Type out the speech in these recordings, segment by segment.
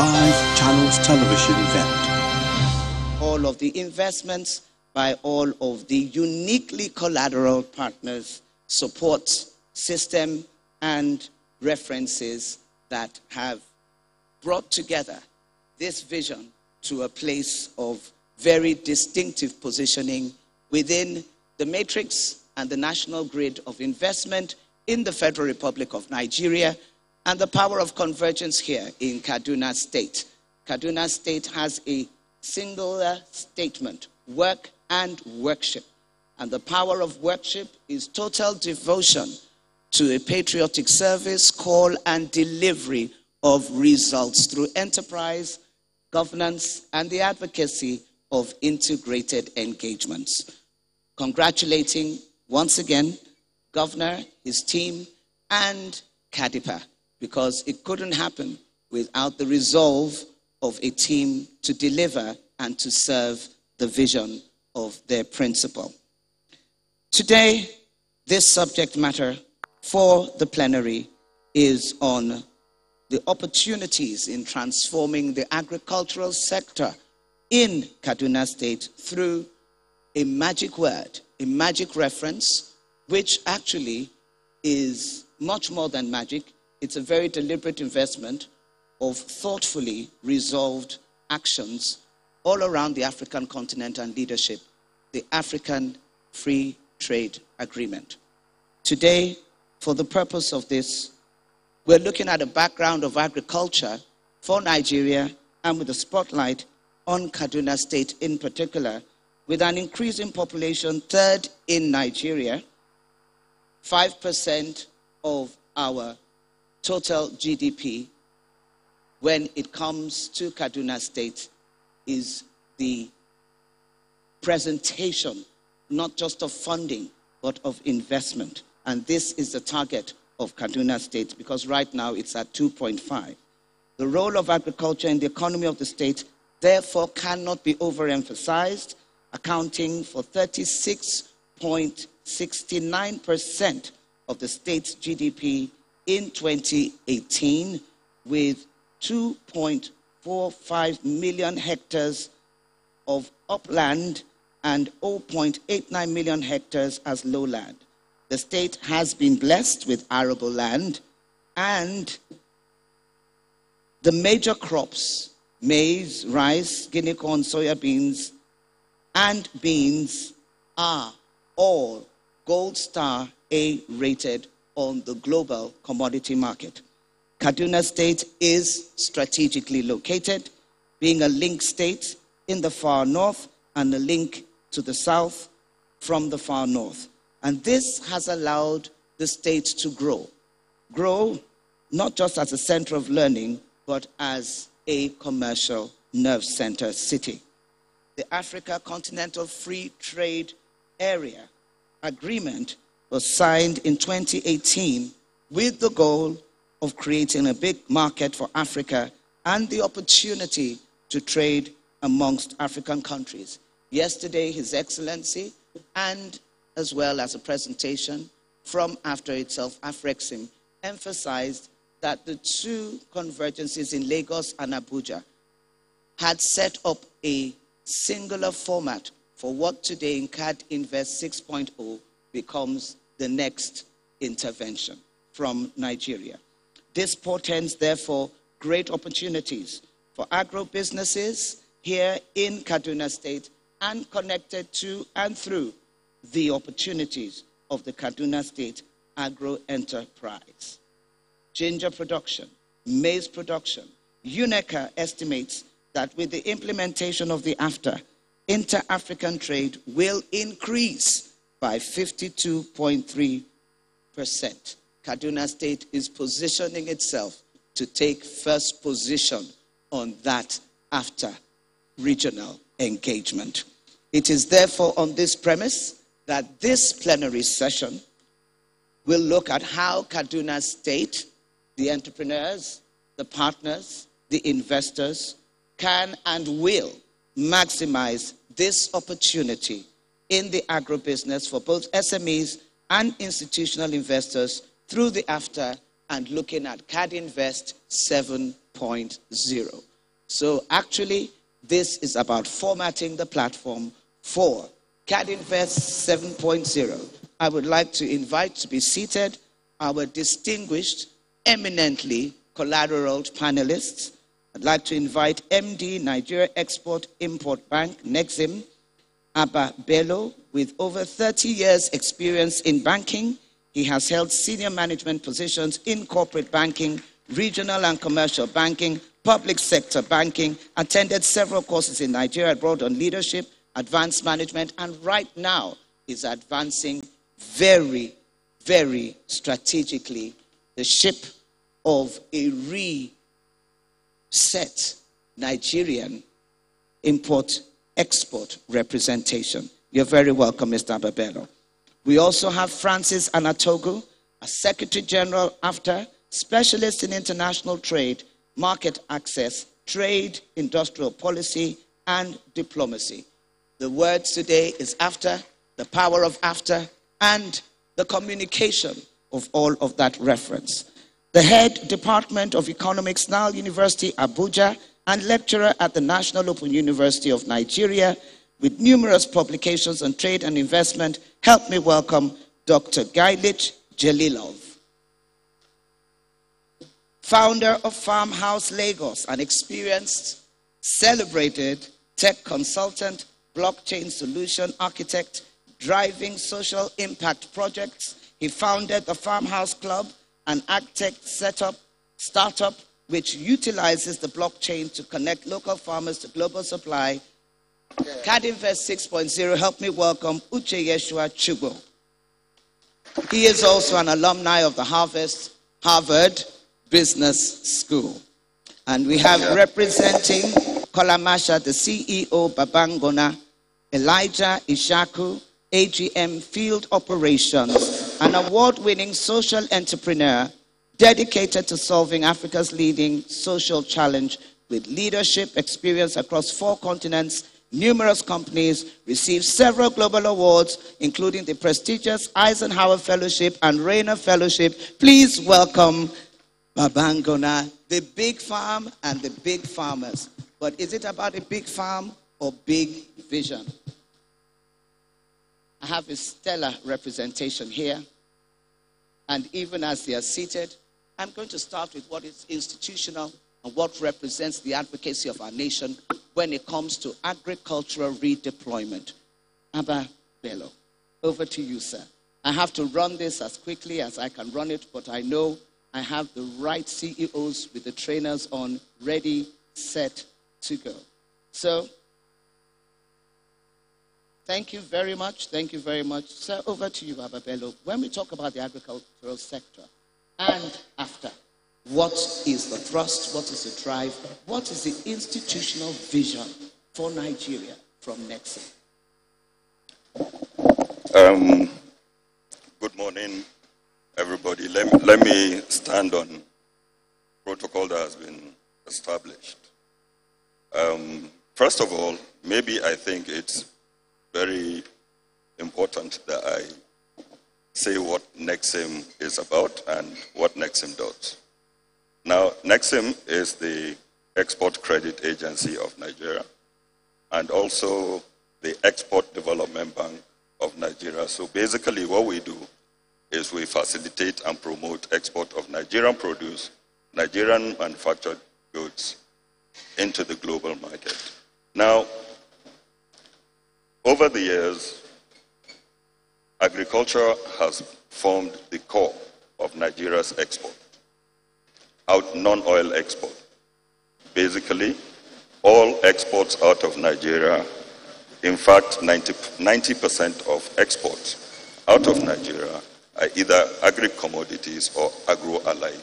live Channels Television event. All of the investments by all of the uniquely collateral partners, support system, and references that have brought together this vision to a place of very distinctive positioning within the matrix and the national grid of investment in the Federal Republic of Nigeria and the power of convergence here in Kaduna State. Kaduna State has a singular statement work and worship. And the power of worship is total devotion to a patriotic service, call, and delivery of results through enterprise, governance, and the advocacy of integrated engagements. Congratulating once again Governor, his team, and KADIPA because it couldn't happen without the resolve of a team to deliver and to serve the vision of their principal. Today, this subject matter for the plenary is on the opportunities in transforming the agricultural sector in Kaduna State through a magic word, a magic reference, which actually is much more than magic. It's a very deliberate investment of thoughtfully resolved actions all around the African continent and leadership, the African Free Trade Agreement. Today, for the purpose of this, we're looking at a background of agriculture for Nigeria and with a spotlight on Kaduna State in particular, with an increasing population, third in Nigeria, 5% of our total GDP when it comes to Kaduna State is the presentation, not just of funding, but of investment. And this is the target of Kaduna State because right now it's at 2.5. The role of agriculture in the economy of the state, therefore, cannot be overemphasized, accounting for 36.69% of the state's GDP in 2018, with 2.45 million hectares of upland and 0.89 million hectares as lowland. The state has been blessed with arable land and the major crops maize, rice, guinea corn, soya beans, and beans are all gold star A rated on the global commodity market. Kaduna State is strategically located, being a link state in the far north and a link to the south from the far north. And this has allowed the state to grow. Grow not just as a center of learning, but as a commercial nerve center city. The Africa Continental Free Trade Area Agreement was signed in 2018 with the goal of creating a big market for Africa and the opportunity to trade amongst African countries. Yesterday, His Excellency, and as well as a presentation from After Itself, Afrexim, emphasized that the two convergences in Lagos and Abuja had set up a singular format for what today in KADInvest 6.0 becomes the next intervention from Nigeria. This portends, therefore, great opportunities for agro businesses here in Kaduna State and connected to and through the opportunities of the Kaduna State agro enterprise. Ginger production, maize production. UNECA estimates that with the implementation of the AFTA, inter African trade will increase by 52.3%. Kaduna State is positioning itself to take first position on that after regional engagement. It is therefore on this premise that this plenary session will look at how Kaduna State, the entrepreneurs, the partners, the investors can and will maximize this opportunity in the agribusiness for both SMEs and institutional investors through the AFTA and looking at KADInvest 7.0. So actually, this is about formatting the platform for KADInvest 7.0. I would like to invite to be seated our distinguished, eminently collateral panelists. I'd like to invite MD Nigeria Export Import Bank, Nexim, Abba Bello, with over 30 years' experience in banking. He has held senior management positions in corporate banking, regional and commercial banking, public sector banking, attended several courses in Nigeria abroad on leadership, advanced management, and right now is advancing very, very strategically the ship of a reset Nigerian import export representation. You're very welcome, Mr. Abba Bello. We also have Francis Anatogu, a Secretary General after specialist in international trade, market access, trade, industrial policy, and diplomacy. The words today is after, the power of after, and the communication of all of that reference. The head Department of Economics, Nile University, Abuja, and lecturer at the National Open University of Nigeria, with numerous publications on trade and investment, help me welcome Dr. Gailit Jelilov. Founder of Farmhouse Lagos, an experienced, celebrated tech consultant, blockchain solution architect, driving social impact projects. He founded the Farmhouse Club, an agtech setup startup which utilizes the blockchain to connect local farmers to global supply. KADInvest 6.0 helped me welcome Uche Yeshua Chugo. He is also an alumni of the Harvard, Harvard Business School. And we have representing Kola Masha, the CEO, Babban Gona, Elijah Ishaku, AGM Field Operations, an award winning social entrepreneur dedicated to solving Africa's leading social challenge with leadership experience across four continents, numerous companies, received several global awards, including the prestigious Eisenhower Fellowship and Rainer Fellowship. Please welcome Babban Gona, the big farm and the big farmers. But is it about a big farm or big vision? I have a stellar representation here. And even as they are seated, I'm going to start with what is institutional and what represents the advocacy of our nation when it comes to agricultural redeployment. Abba Bello, over to you, sir. I have to run this as quickly as I can run it, but I know I have the right CEOs with the trainers on ready, set to go. So Thank you very much. Thank you very much. Sir, over to you, Abba Bello. When we talk about the agricultural sector and after. what is the thrust? What is the drive? What is the institutional vision for Nigeria from Nexim? Um, good morning, everybody. Let, let me stand on protocol that has been established. Um, first of all, maybe I think it's very important that I say what Nexim is about and what Nexim does. Now, Nexim is the Export Credit Agency of Nigeria and also the Export Development Bank of Nigeria. So basically, what we do is we facilitate and promote export of Nigerian produce, Nigerian manufactured goods into the global market. Now, over the years, agriculture has formed the core of Nigeria's export, out non-oil export. Basically, all exports out of Nigeria, in fact, 90, percent of exports out of Nigeria are either agri-commodities or agro-allied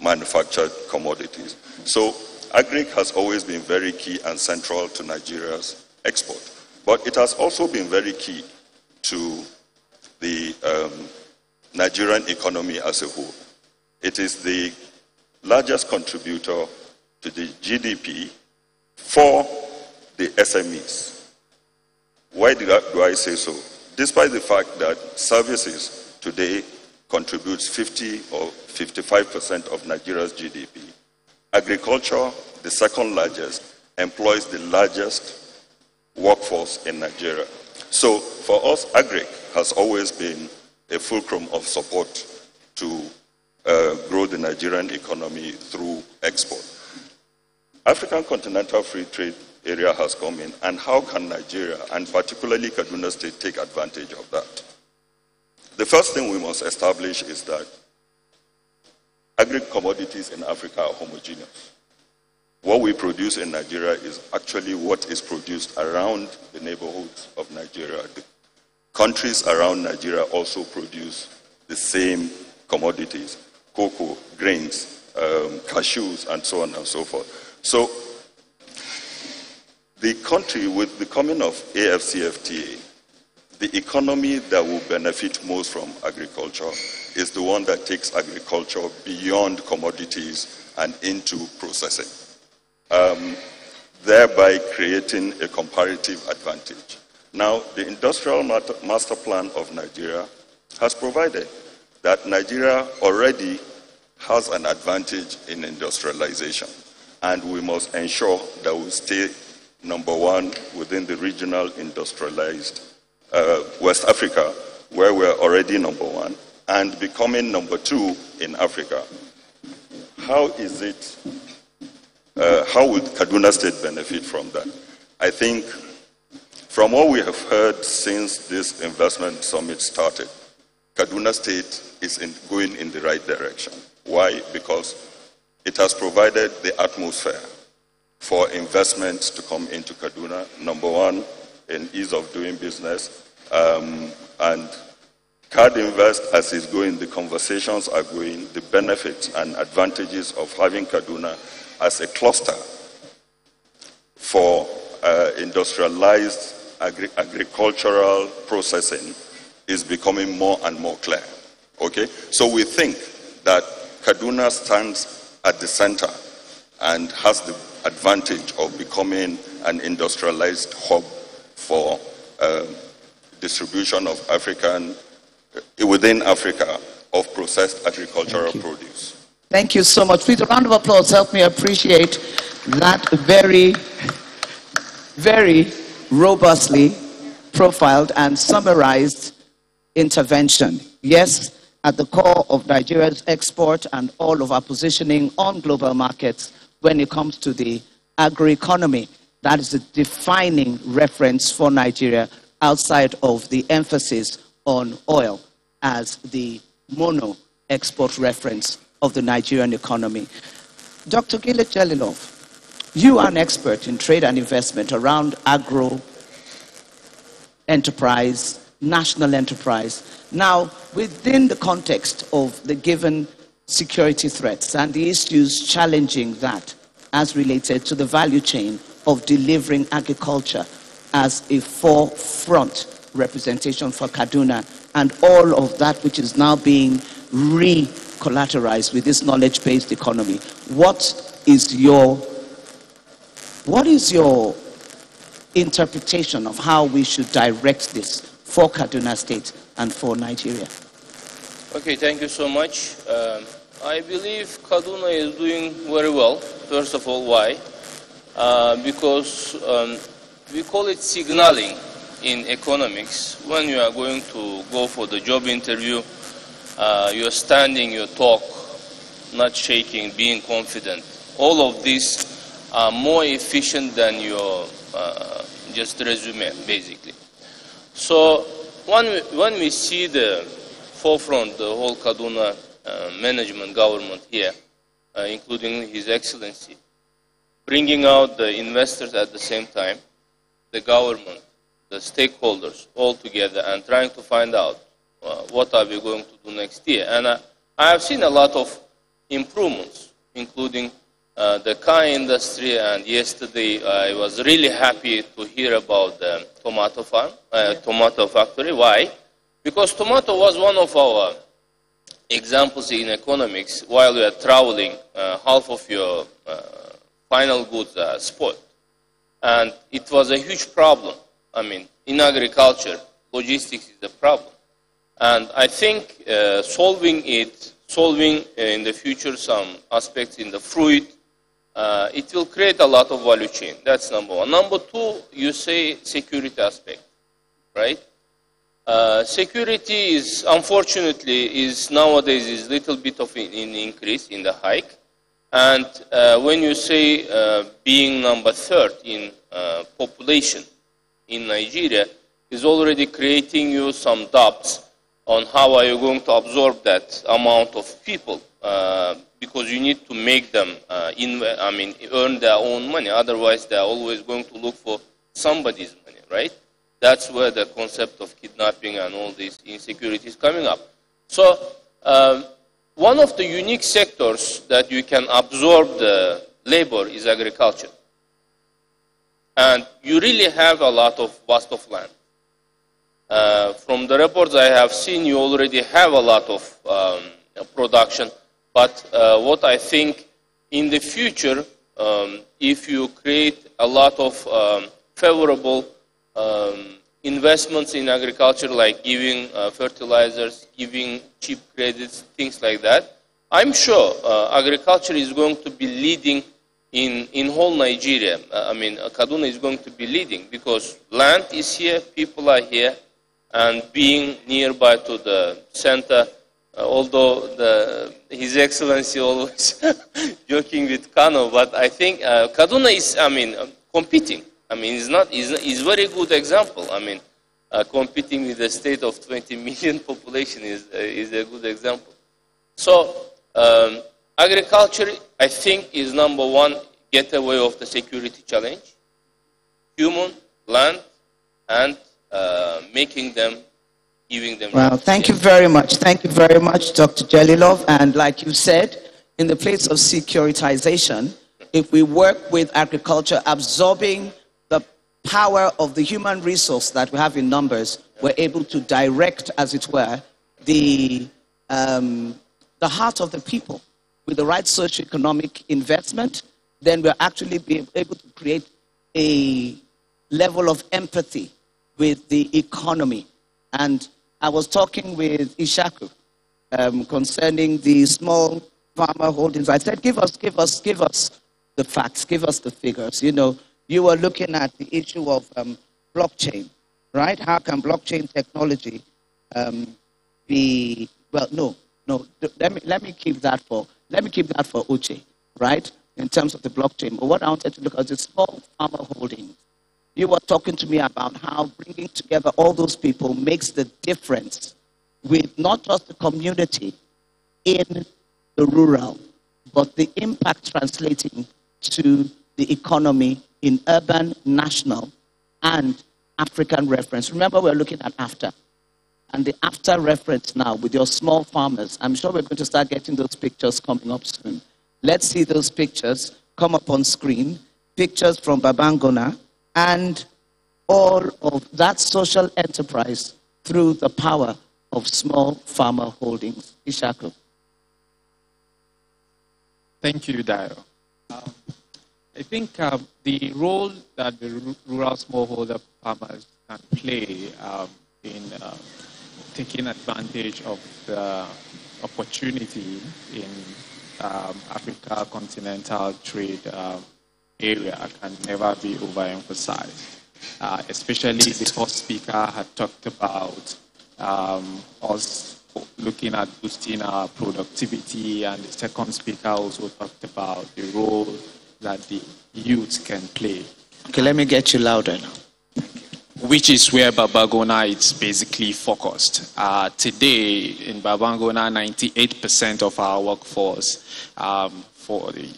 manufactured commodities. So agri has always been very key and central to Nigeria's export. But it has also been very key to the um, Nigerian economy as a whole. It is the largest contributor to the GDP for the SMEs. Why do I, do I say so? Despite the fact that services today contributes 50 or 55% of Nigeria's GDP. Agriculture, the second largest, employs the largest workforce in Nigeria. So for us, agri has always been a fulcrum of support to uh, grow the Nigerian economy through export. African Continental Free Trade Area has come in, and how can Nigeria, and particularly Kaduna State, take advantage of that? The first thing we must establish is that agri commodities in Africa are homogeneous. What we produce in Nigeria is actually what is produced around the neighborhoods of Nigeria. The countries around Nigeria also produce the same commodities cocoa, grains, um, cashews, and so on and so forth. So, the country, with the coming of AFCFTA, the economy that will benefit most from agriculture is the one that takes agriculture beyond commodities and into processing, um, thereby creating a comparative advantage. Now, the Industrial Master Plan of Nigeria has provided that Nigeria already has an advantage in industrialization and we must ensure that we stay number one within the regional industrialized uh, West Africa, where we're already number one, and becoming number two in Africa. How is it, uh, how will Kaduna State benefit from that? I think from what we have heard since this investment summit started, Kaduna State is in, going in the right direction. Why? Because it has provided the atmosphere for investments to come into Kaduna. Number one, in ease of doing business. Um, and KADInvest, as is going, the conversations are going, the benefits and advantages of having Kaduna as a cluster for uh, industrialized agri- agricultural processing is becoming more and more clear. Okay? So we think that Kaduna stands at the center and has the advantage of becoming an industrialized hub for uh, distribution of African, uh, within Africa, of processed agricultural produce. Thank you so much. Please, a round of applause. Help me appreciate that very, very robustly profiled and summarized intervention. Yes, at the core of Nigeria's export and all of our positioning on global markets when it comes to the agri-economy. That is the defining reference for Nigeria outside of the emphasis on oil as the mono export reference of the Nigerian economy. Dr. Gilad Jelilov, you are an expert in trade and investment around agro enterprise, national enterprise. Now, within the context of the given security threats and the issues challenging that as related to the value chain of delivering agriculture as a forefront representation for Kaduna and all of that which is now being re-collateralized with this knowledge-based economy. What is your what is your interpretation of how we should direct this for Kaduna State and for Nigeria. Okay, thank you so much. Um, I believe Kaduna is doing very well. First of all, why? Uh, because um, we call it signaling in economics. When you are going to go for the job interview, uh, you're standing, you talk, not shaking, being confident. All of these are more efficient than your uh, just resume, basically. So when we, when we see the forefront, the whole Kaduna uh, management government here, uh, including His Excellency, bringing out the investors at the same time, the government, the stakeholders all together and trying to find out what are we going to do next year. And uh, I have seen a lot of improvements, including uh, the car industry, and yesterday I was really happy to hear about the tomato farm, uh, tomato factory. Why? Because tomato was one of our examples in economics. While we are traveling, uh, half of your uh, final goods are spoiled, and it was a huge problem. I mean, in agriculture, logistics is a problem. And I think uh, solving it, solving uh, in the future some aspects in the fruit, uh, it will create a lot of value chain. That's number one. Number two, you say security aspect, right? Uh, security is unfortunately is nowadays is little bit of an increase in the hike, and uh, when you say uh, being number third in population in Nigeria is already creating you some doubts on how are you going to absorb that amount of people uh, because you need to make them in, I mean earn their own money otherwise they are always going to look for somebody's money right that's where the concept of kidnapping and all these insecurities coming up. So um, one of the unique sectors that you can absorb the labor is agriculture. And you really have a lot of vast of land. Uh, from the reports I have seen, you already have a lot of um, production. But uh, what I think in the future, um, if you create a lot of um, favorable um, investments in agriculture, like giving uh, fertilizers, giving cheap credits, things like that. I'm sure uh, agriculture is going to be leading in, in whole Nigeria. Uh, I mean, Kaduna is going to be leading because land is here, people are here, and being nearby to the center, uh, although the, His Excellency always joking with Kano, but I think uh, Kaduna is, I mean, competing I mean, it's not, it's, it's very good example. I mean, uh, competing with a state of 20 million population is, uh, is a good example. So, um, agriculture, I think, is number one getaway of the security challenge. Human, land, and uh, making them, giving them. Well, thank you very much. Thank you very much, Dr. Jelilov. And like you said, in the place of securitization, if we work with agriculture absorbing the power of the human resource that we have in numbers, we're able to direct, as it were, the, um, the heart of the people with the right socioeconomic investment, then we'll actually be able to create a level of empathy with the economy. And I was talking with Ishaku um, concerning the small farmer holdings. I said, give us, give us, give us the facts, give us the figures. You know, you were looking at the issue of um, blockchain, right? How can blockchain technology um, be, well, no, no, let me, let me keep that for, let me keep that for Uche, right? In terms of the blockchain. But what I wanted to look at is small farmer holdings. You were talking to me about how bringing together all those people makes the difference with not just the community in the rural, but the impact translating to the economy in urban, national, and African reference. Remember, we're looking at after. And the after reference now with your small farmers. I'm sure we're going to start getting those pictures coming up soon. Let's see those pictures come up on screen. Pictures from Babban Gona and all of that social enterprise through the power of small farmer holdings. Ishaku. Thank you, Dio. Um, I think um, the role that the rural smallholder farmers can play um, in uh, taking advantage of the opportunity in um, Africa continental trade uh, area can never be overemphasized. Uh, especially the first speaker had talked about um, us looking at boosting our productivity, and the second speaker also talked about the role that the youth can play. Okay, let me get you louder now. Which is where Babban Gona is basically focused. Uh, today in Babban Gona, 98% of our workforce um, for the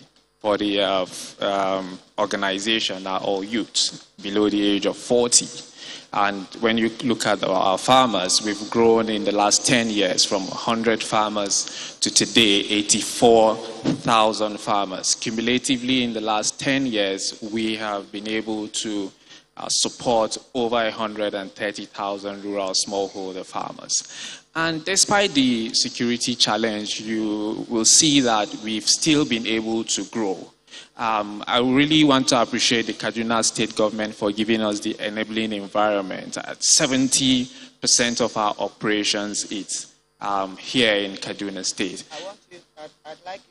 for the um, organization are all youths below the age of 40. And when you look at our farmers, we've grown in the last 10 years from 100 farmers to today 84,000 farmers. Cumulatively, in the last 10 years, we have been able to uh, support over 130,000 rural smallholder farmers. And despite the security challenge, you will see that we've still been able to grow. Um, I really want to appreciate the Kaduna State government for giving us the enabling environment. At 70% of our operations is um, here in Kaduna State. I want you, I'd, I'd like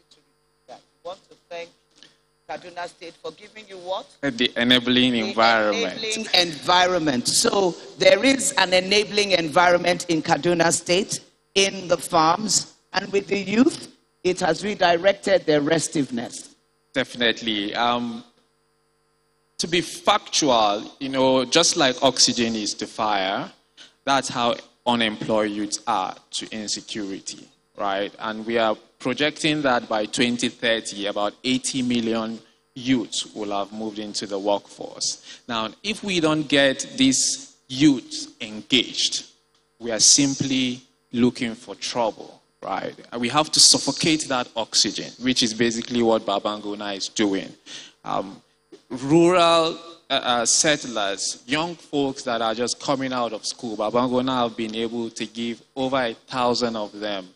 Kaduna State for giving you what? The enabling The environment. Enabling environment. So there is an enabling environment in Kaduna State, in the farms, and with the youth, it has redirected their restiveness. Definitely. Um, to be factual, you know, just like oxygen is to fire, that's how unemployed youths are to insecurity, right? And we are projecting that by 2030, about 80 million youths will have moved into the workforce. Now, if we don't get these youths engaged, we are simply looking for trouble, right? We have to suffocate that oxygen, which is basically what Babban Gona is doing. Um, rural uh, uh, settlers, young folks that are just coming out of school, Babban Gona have been able to give over a thousand of them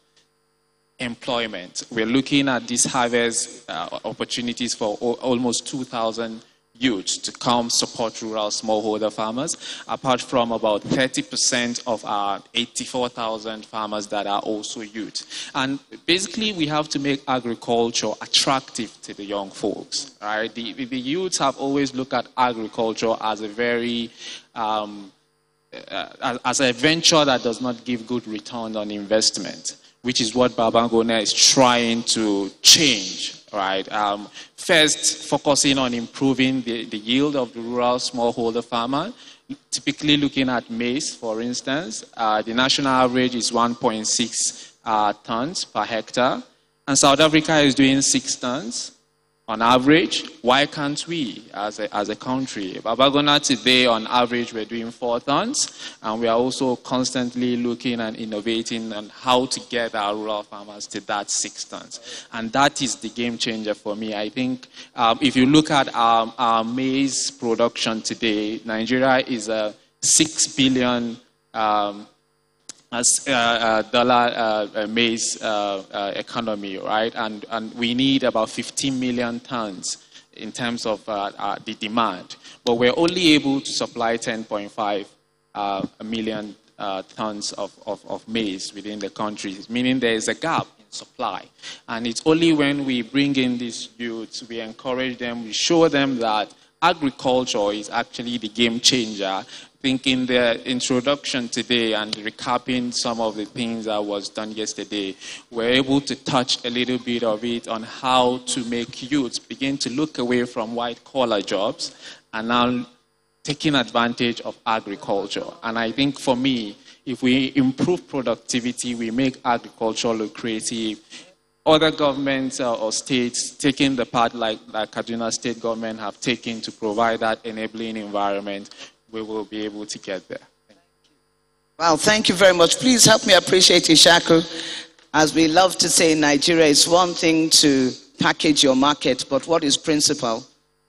employment. We're looking at these harvest uh, opportunities for o- almost 2,000 youths to come support rural smallholder farmers, apart from about 30% of our 84,000 farmers that are also youth. And basically, we have to make agriculture attractive to the young folks. Right? The, the youths have always looked at agriculture as a very um, uh, as a venture that does not give good return on investment, which is what Babban Gona is trying to change. Right. Um, first, focusing on improving the, the yield of the rural smallholder farmer. Typically, looking at maize, for instance, uh, the national average is 1.6 uh, tons per hectare, and South Africa is doing six tons on average. Why can't we as a, as a country? Babban Gona today, on average, we're doing four tons, and we are also constantly looking and innovating on how to get our rural farmers to that six tons. And that is the game changer for me. I think um, if you look at our, our maize production today, Nigeria is a six billion um, as uh, uh, dollar uh, uh, maize uh, uh, economy, right? And, and we need about 15 million tons in terms of the demand. But we're only able to supply 10.5 uh, million tons of, of, of maize within the country, meaning there is a gap in supply. And it's only when we bring in these youths, we encourage them, we show them that agriculture is actually the game changer. Think in the introduction today and recapping some of the things that was done yesterday, we're able to touch a little bit of it on how to make youths begin to look away from white collar jobs and now taking advantage of agriculture. And I think for me, if we improve productivity, we make agriculture lucrative, other governments uh, or states taking the part like, like Kaduna state government have taken to provide that enabling environment, we will be able to get there. Well, thank you very much. Please help me appreciate Ishaku. As we love to say in Nigeria, it's one thing to package your market, but what is principal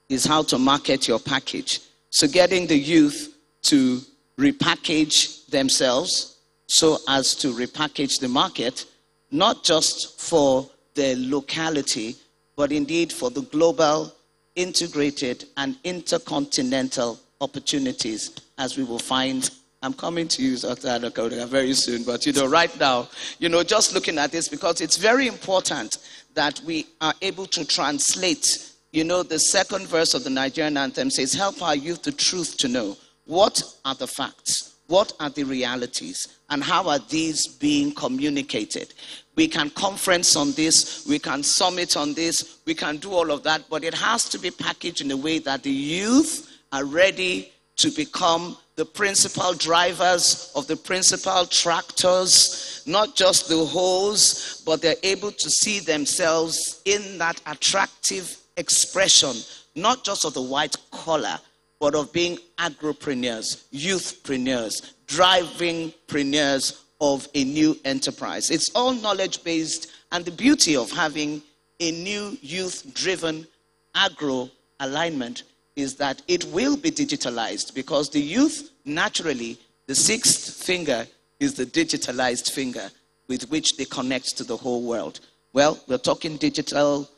is how to market your package. So getting the youth to repackage themselves so as to repackage the market, not just for the locality, but indeed for the global, integrated, and intercontinental opportunities as we will find. I'm coming to you, Dr. Very soon, but you know, right now, you know, just looking at this because it's very important that we are able to translate. You know, the second verse of the Nigerian anthem says, Help our youth the truth to know. What are the facts? What are the realities? And how are these being communicated? We can conference on this, we can summit on this, we can do all of that, but it has to be packaged in a way that the youth are ready to become the principal drivers of the principal tractors, not just the hoes, but they're able to see themselves in that attractive expression, not just of the white collar, but of being agropreneurs, youthpreneurs, drivingpreneurs of a new enterprise. It's all knowledge based, and the beauty of having a new youth driven agro alignment is that it will be digitalized because the youth, naturally, the sixth finger is the digitalized finger with which they connect to the whole world. Well, we're talking digital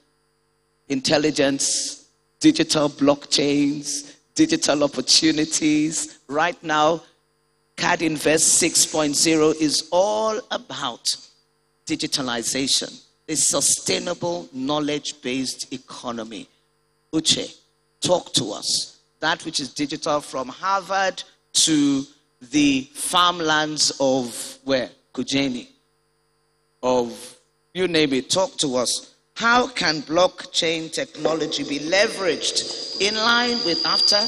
intelligence, digital blockchains, digital opportunities. Right now, KADInvest 6.0 is all about digitalization, a sustainable knowledge based economy. Uche, talk to us. That which is digital from Harvard to the farmlands of where? Kujeni. Of you name it. Talk to us. How can blockchain technology be leveraged in line with AFTA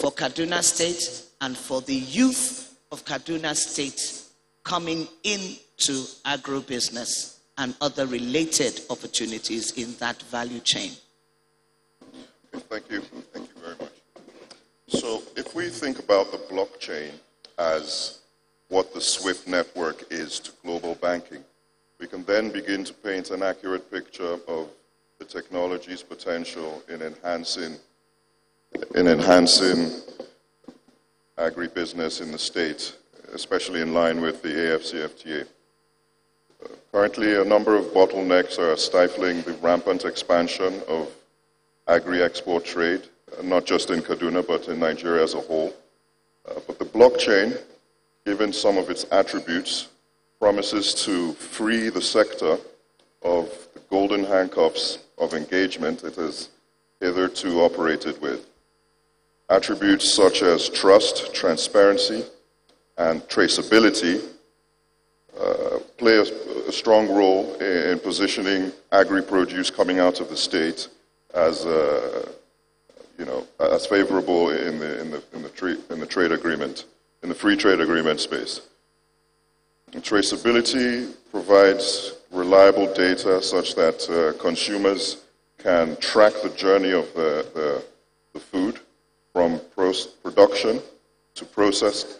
for Kaduna State and for the youth of Kaduna State coming into agribusiness and other related opportunities in that value chain? Thank you. Thank you very much. So, if we think about the blockchain as what the SWIFT network is to global banking, we can then begin to paint an accurate picture of the technology's potential in enhancing, in enhancing agribusiness in the state, especially in line with the AFCFTA. Currently, a number of bottlenecks are stifling the rampant expansion of agri-export trade, uh, not just in Kaduna, but in Nigeria as a whole. Uh, but the blockchain, given some of its attributes, promises to free the sector of the golden handcuffs of engagement it has hitherto operated with. Attributes such as trust, transparency, and traceability uh, play a, a, strong role in, in positioning agri-produce coming out of the state as, uh, you know, as favorable in the, in, the, in, the tra- in the trade agreement, in the free trade agreement space. And traceability provides reliable data such that uh, consumers can track the journey of the, the, the food from production to process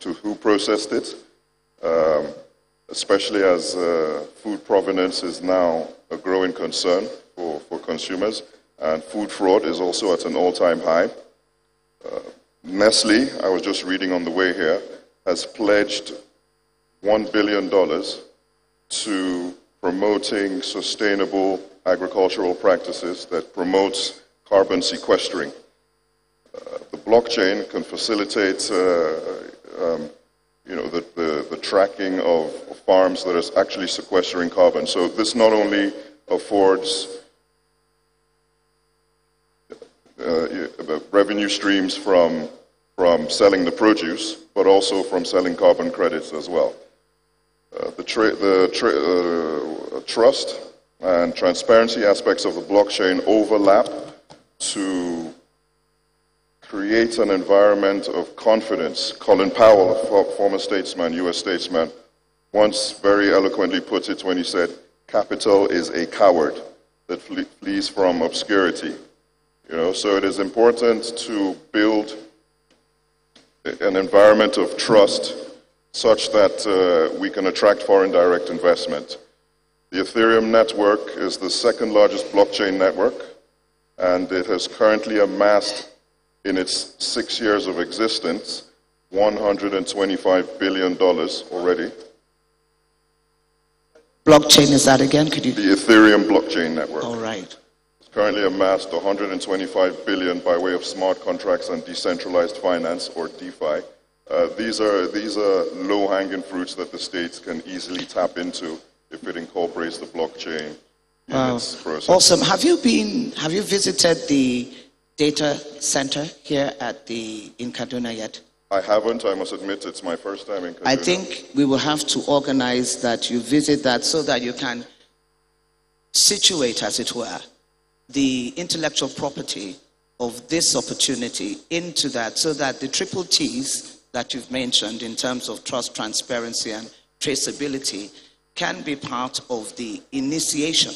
to who processed it, um, especially as uh, food provenance is now a growing concern for, for consumers, and food fraud is also at an all time high. Uh, Nestle, I was just reading on the way here, has pledged $1 billion to promoting sustainable agricultural practices that promotes carbon sequestering. Uh, the blockchain can facilitate uh, um, you know, the, the, the tracking of, farms are actually sequestering carbon. So this not only affords uh, revenue streams from, from selling the produce, but also from selling carbon credits as well. Uh, the, the tra- uh, trust and transparency aspects of the blockchain overlap to create an environment of confidence. Colin Powell, a former statesman, US statesman, once very eloquently put it when he said, Capital is a coward that flees from obscurity. You know, so it is important to build an environment of trust such that uh, we can attract foreign direct investment. The Ethereum network is the second largest blockchain network, and it has currently amassed, in its six years of existence, $125 billion already. Blockchain is that again? Could you? The Ethereum blockchain network. All right. Currently amassed 125 billion by way of smart contracts and decentralized finance, or DeFi. Uh, these are, these are low-hanging fruits that the states can easily tap into if it incorporates the blockchain in wow. its process. Awesome. Have you been, have you visited the data center here at the, in Kaduna yet? I haven't. I must admit it's my first time in Kaduna. I think we will have to organize that you visit that so that you can situate, as it were, the intellectual property of this opportunity into that so that the triple T's that you've mentioned in terms of trust, transparency, and traceability can be part of the initiation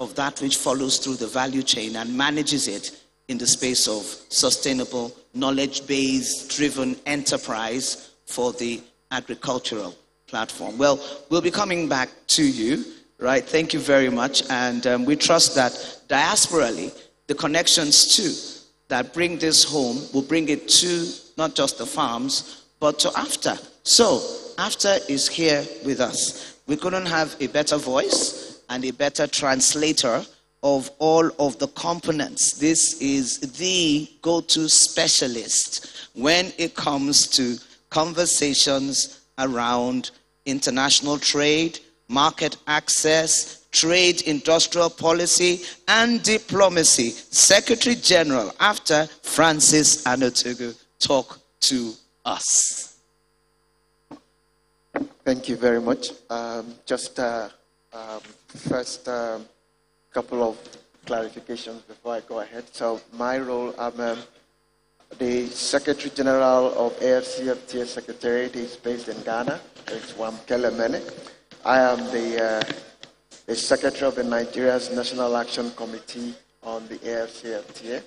of that which follows through the value chain and manages it in the space of sustainable, knowledge based driven enterprise for the agricultural platform. Well, we'll be coming back to you, right? Thank you very much. And um, we trust that diasporally, the connections too that bring this home will bring it to not just the farms, but to AFTA. So, AFTA is here with us. We couldn't have a better voice and a better translator of all of the components. This is the go to specialist when it comes to conversations around international trade, market access, trade, industrial policy, and diplomacy. Secretary General, after Francis Anatogu, talk to us. Thank you very much. Um, just uh, um, first um, couple of clarifications before I go ahead. So my role, I'm um, the Secretary General of AFCFTA Secretariat is based in Ghana. It's Wamkele Mene. I am the, uh, the Secretary of the Nigeria's National Action Committee on the AFCFTA.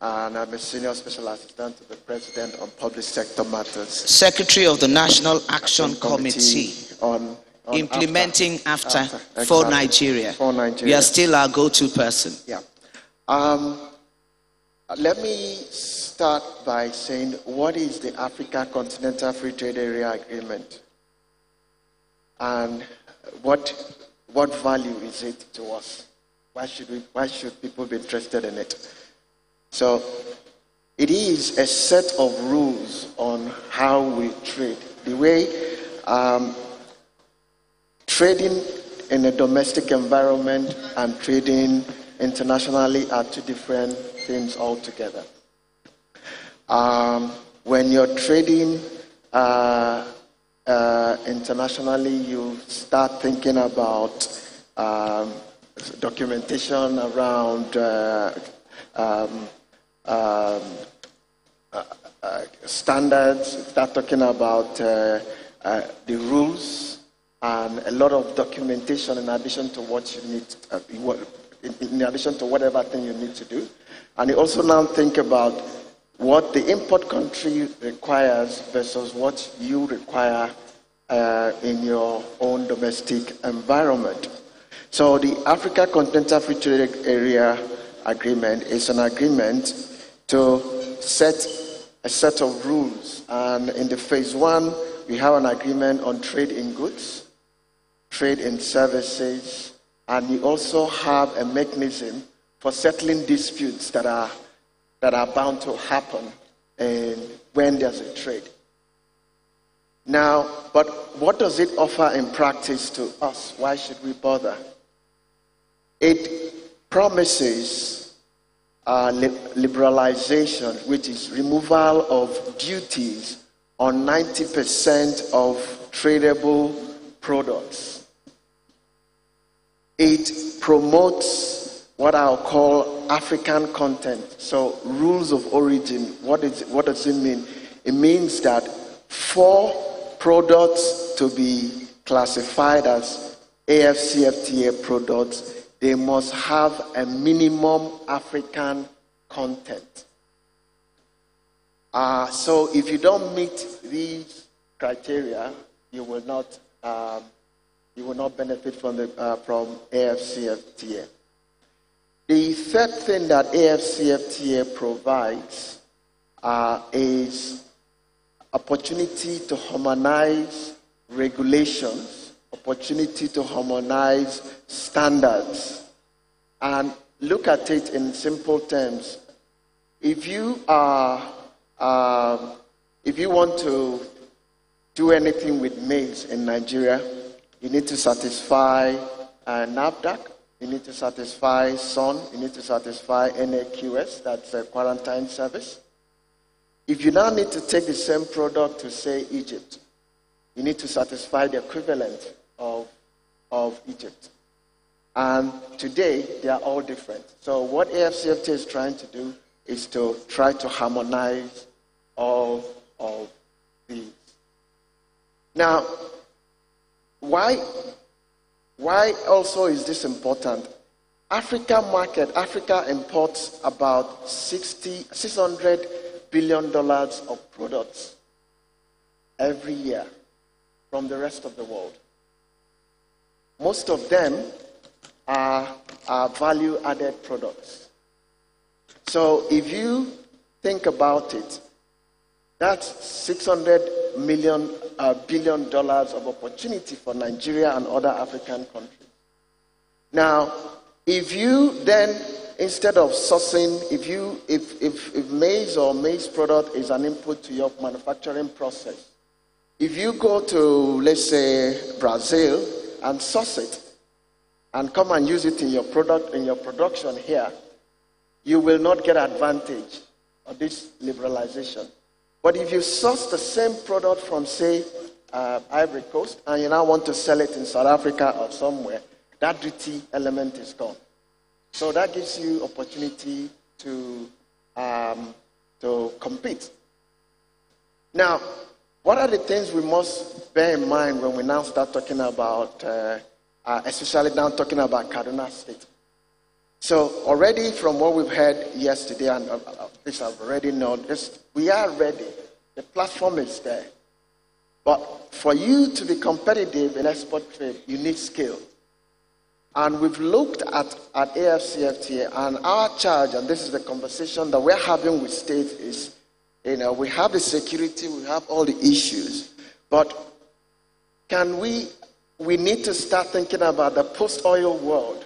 And I'm a Senior Special Assistant to the President on Public Sector Matters. Secretary of the National Action, Action Committee, Committee on implementing after, after, after for Nigeria. For Nigeria. You are still our go-to person. Yeah. Um, let me start by saying what is the Africa Continental Free Trade Area Agreement, and what what value is it to us? Why should we? Why should people be interested in it? So, it is a set of rules on how we trade. The way um, Trading in a domestic environment and trading internationally are two different things altogether. Um, when you're trading uh, uh, internationally, you start thinking about um, documentation around uh, um, um uh, uh, standards, start talking about uh, the rules and a lot of documentation in addition to what you need, uh, in addition to whatever thing you need to do. And you also now think about what the import country requires versus what you require uh, in your own domestic environment. So the Africa Continental Free Trade Area Agreement is an agreement to set a set of rules. And in the phase one, we have an agreement on trade in goods trade in services, and we also have a mechanism for settling disputes that are, that are bound to happen and when there's a trade. Now, but what does it offer in practice to us? Why should we bother? It promises uh, liberalization, which is removal of duties on 90% of tradable products. It promotes what I'll call African content. So, rules of origin. What, is, what does it mean? It means that for products to be classified as AFCFTA products, they must have a minimum African content. Uh, so, if you don't meet these criteria, you will not um, you will not benefit from, the, uh, from AFCFTA. The third thing that AFCFTA provides uh, is opportunity to harmonize regulations, opportunity to harmonize standards, and look at it in simple terms. If you are, uh, if you want to do anything with maize in Nigeria, you need to satisfy uh. You need to satisfy SON. You need to satisfy NAQS, that's a quarantine service. If you now need to take the same product to, say, Egypt, you need to satisfy the equivalent of, of Egypt. And today, they are all different. So, what AFCFTA is trying to do is to try to harmonize all of these. Now, why, why also is this important? Africa market, Africa imports about 60, 600 billion dollars of products every year from the rest of the world. Most of them are, are value added products. So if you think about it, that's 600 million uh, billion dollars of opportunity for Nigeria and other African countries. Now, If you then, instead of sourcing, if you if, if, if maize or maize product is an input to your manufacturing process, if you go to let's say Brazil and source it and come and use it in your product in your production here, you will not get advantage of this liberalization. But if you source the same product from, say, uh, Ivory Coast, and you now want to sell it in South Africa or somewhere, that duty element is gone. So that gives you opportunity to, um, to compete. Now, what are the things we must bear in mind when we now start talking about, uh, uh, especially now talking about Kaduna State? So already from what we've heard yesterday, and uh, this I've already known, this, we are ready. The platform is there. But for you to be competitive in export trade, you need skill. And we've looked at, at AFCFTA, and our charge, and this is the conversation that we're having with states, is you know, we have the security, we have all the issues, but can we, we need to start thinking about the post oil world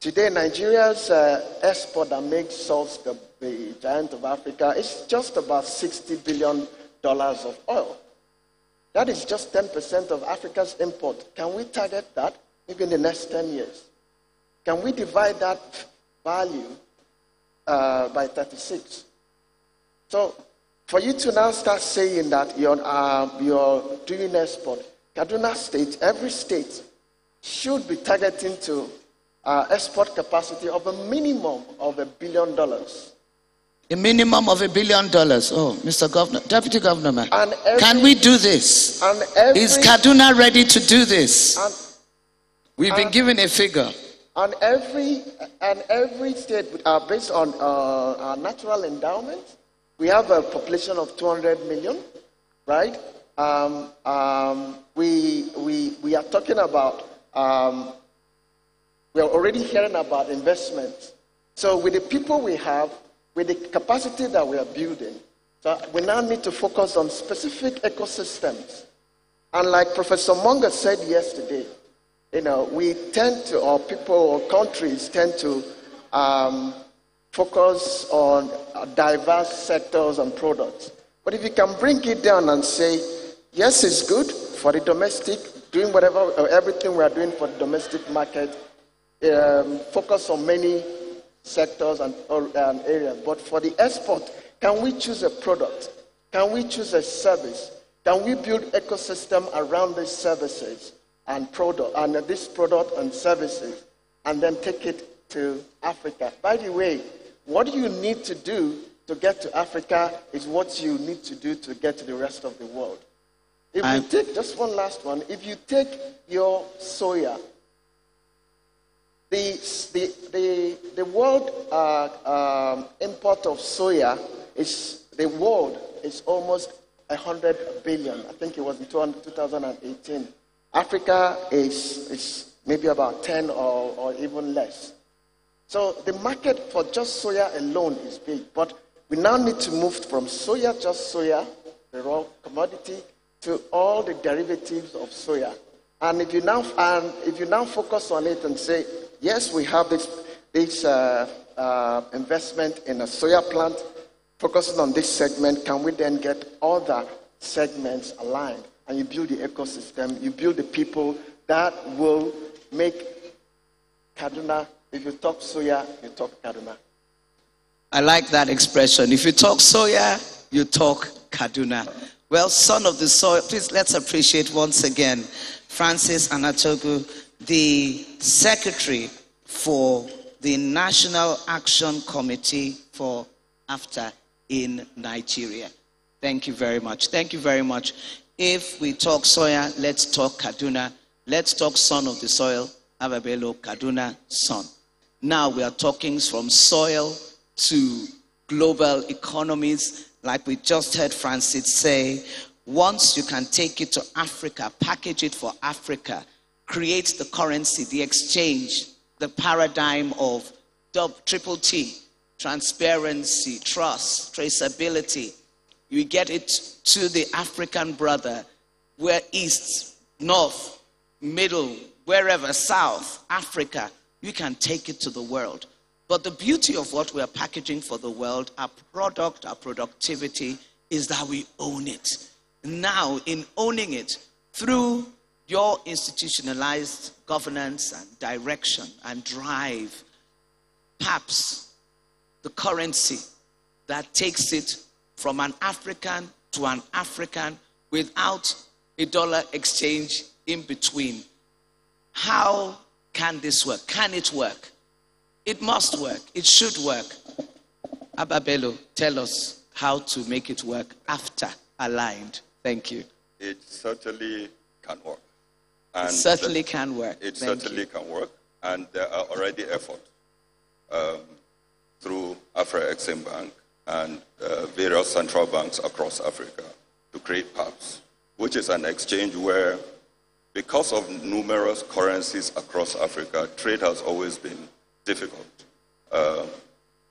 Today, Nigeria's uh, export that makes salt the, the giant of Africa is just about $60 billion of oil. That is just 10% of Africa's import. Can we target that maybe in the next 10 years? Can we divide that value uh, by 36? So, for you to now start saying that you're, uh, you're doing export, Kaduna State, every state should be targeting to uh, export capacity of a minimum of a billion dollars. A minimum of a billion dollars. Oh, Mr. Governor, Deputy Governor, every, can we do this? Every, Is Kaduna ready to do this? And, We've been given a figure. And every and every state, uh, based on uh, our natural endowment, we have a population of 200 million, right? Um, um, we, we, we are talking about um, we are already hearing about investments. So, with the people we have, with the capacity that we are building, so we now need to focus on specific ecosystems. And like Professor Munger said yesterday, you know, we tend to, or people or countries tend to um, focus on diverse sectors and products. But if you can bring it down and say, yes, it's good for the domestic, doing whatever, everything we are doing for the domestic market, um, focus on many sectors and, and areas. But for the export, can we choose a product? Can we choose a service? Can we build ecosystem around these services and product and this product and services, and then take it to Africa? By the way, what you need to do to get to Africa is what you need to do to get to the rest of the world. If we take just one last one, if you take your soya the, the, the, the world uh, um, import of soya is, the world is almost 100 billion. I think it was in 2018. Africa is, is maybe about 10 or, or even less. So the market for just soya alone is big. But we now need to move from soya, just soya, the raw commodity, to all the derivatives of soya. And if you now, and if you now focus on it and say, yes, we have this, this uh, uh, investment in a soya plant focusing on this segment. Can we then get other segments aligned? And you build the ecosystem, you build the people that will make Kaduna. If you talk soya, you talk Kaduna. I like that expression. If you talk soya, you talk Kaduna. Well, son of the soil, please let's appreciate once again Francis Anatogu the secretary for the National Action Committee for AFTA in Nigeria. Thank you very much. Thank you very much. If we talk soya, let's talk Kaduna. Let's talk son of the soil, Abba Bello Kaduna son. Now we are talking from soil to global economies, like we just heard Francis say. Once you can take it to Africa, package it for Africa, creates the currency, the exchange, the paradigm of triple T, transparency, trust, traceability. You get it to the African brother, where east, north, middle, wherever, south, Africa, you can take it to the world. But the beauty of what we are packaging for the world, our product, our productivity, is that we own it. Now, in owning it through your institutionalized governance and direction and drive, perhaps the currency that takes it from an African to an African without a dollar exchange in between. How can this work? Can it work? It must work. It should work. Abba Bello, tell us how to make it work after aligned. Thank you. It certainly can work. It certainly can work. It Thank certainly you. can work. And there are already efforts um, through Afrexim Bank and uh, various central banks across Africa to create PAPSS, which is an exchange where, because of numerous currencies across Africa, trade has always been difficult. Uh,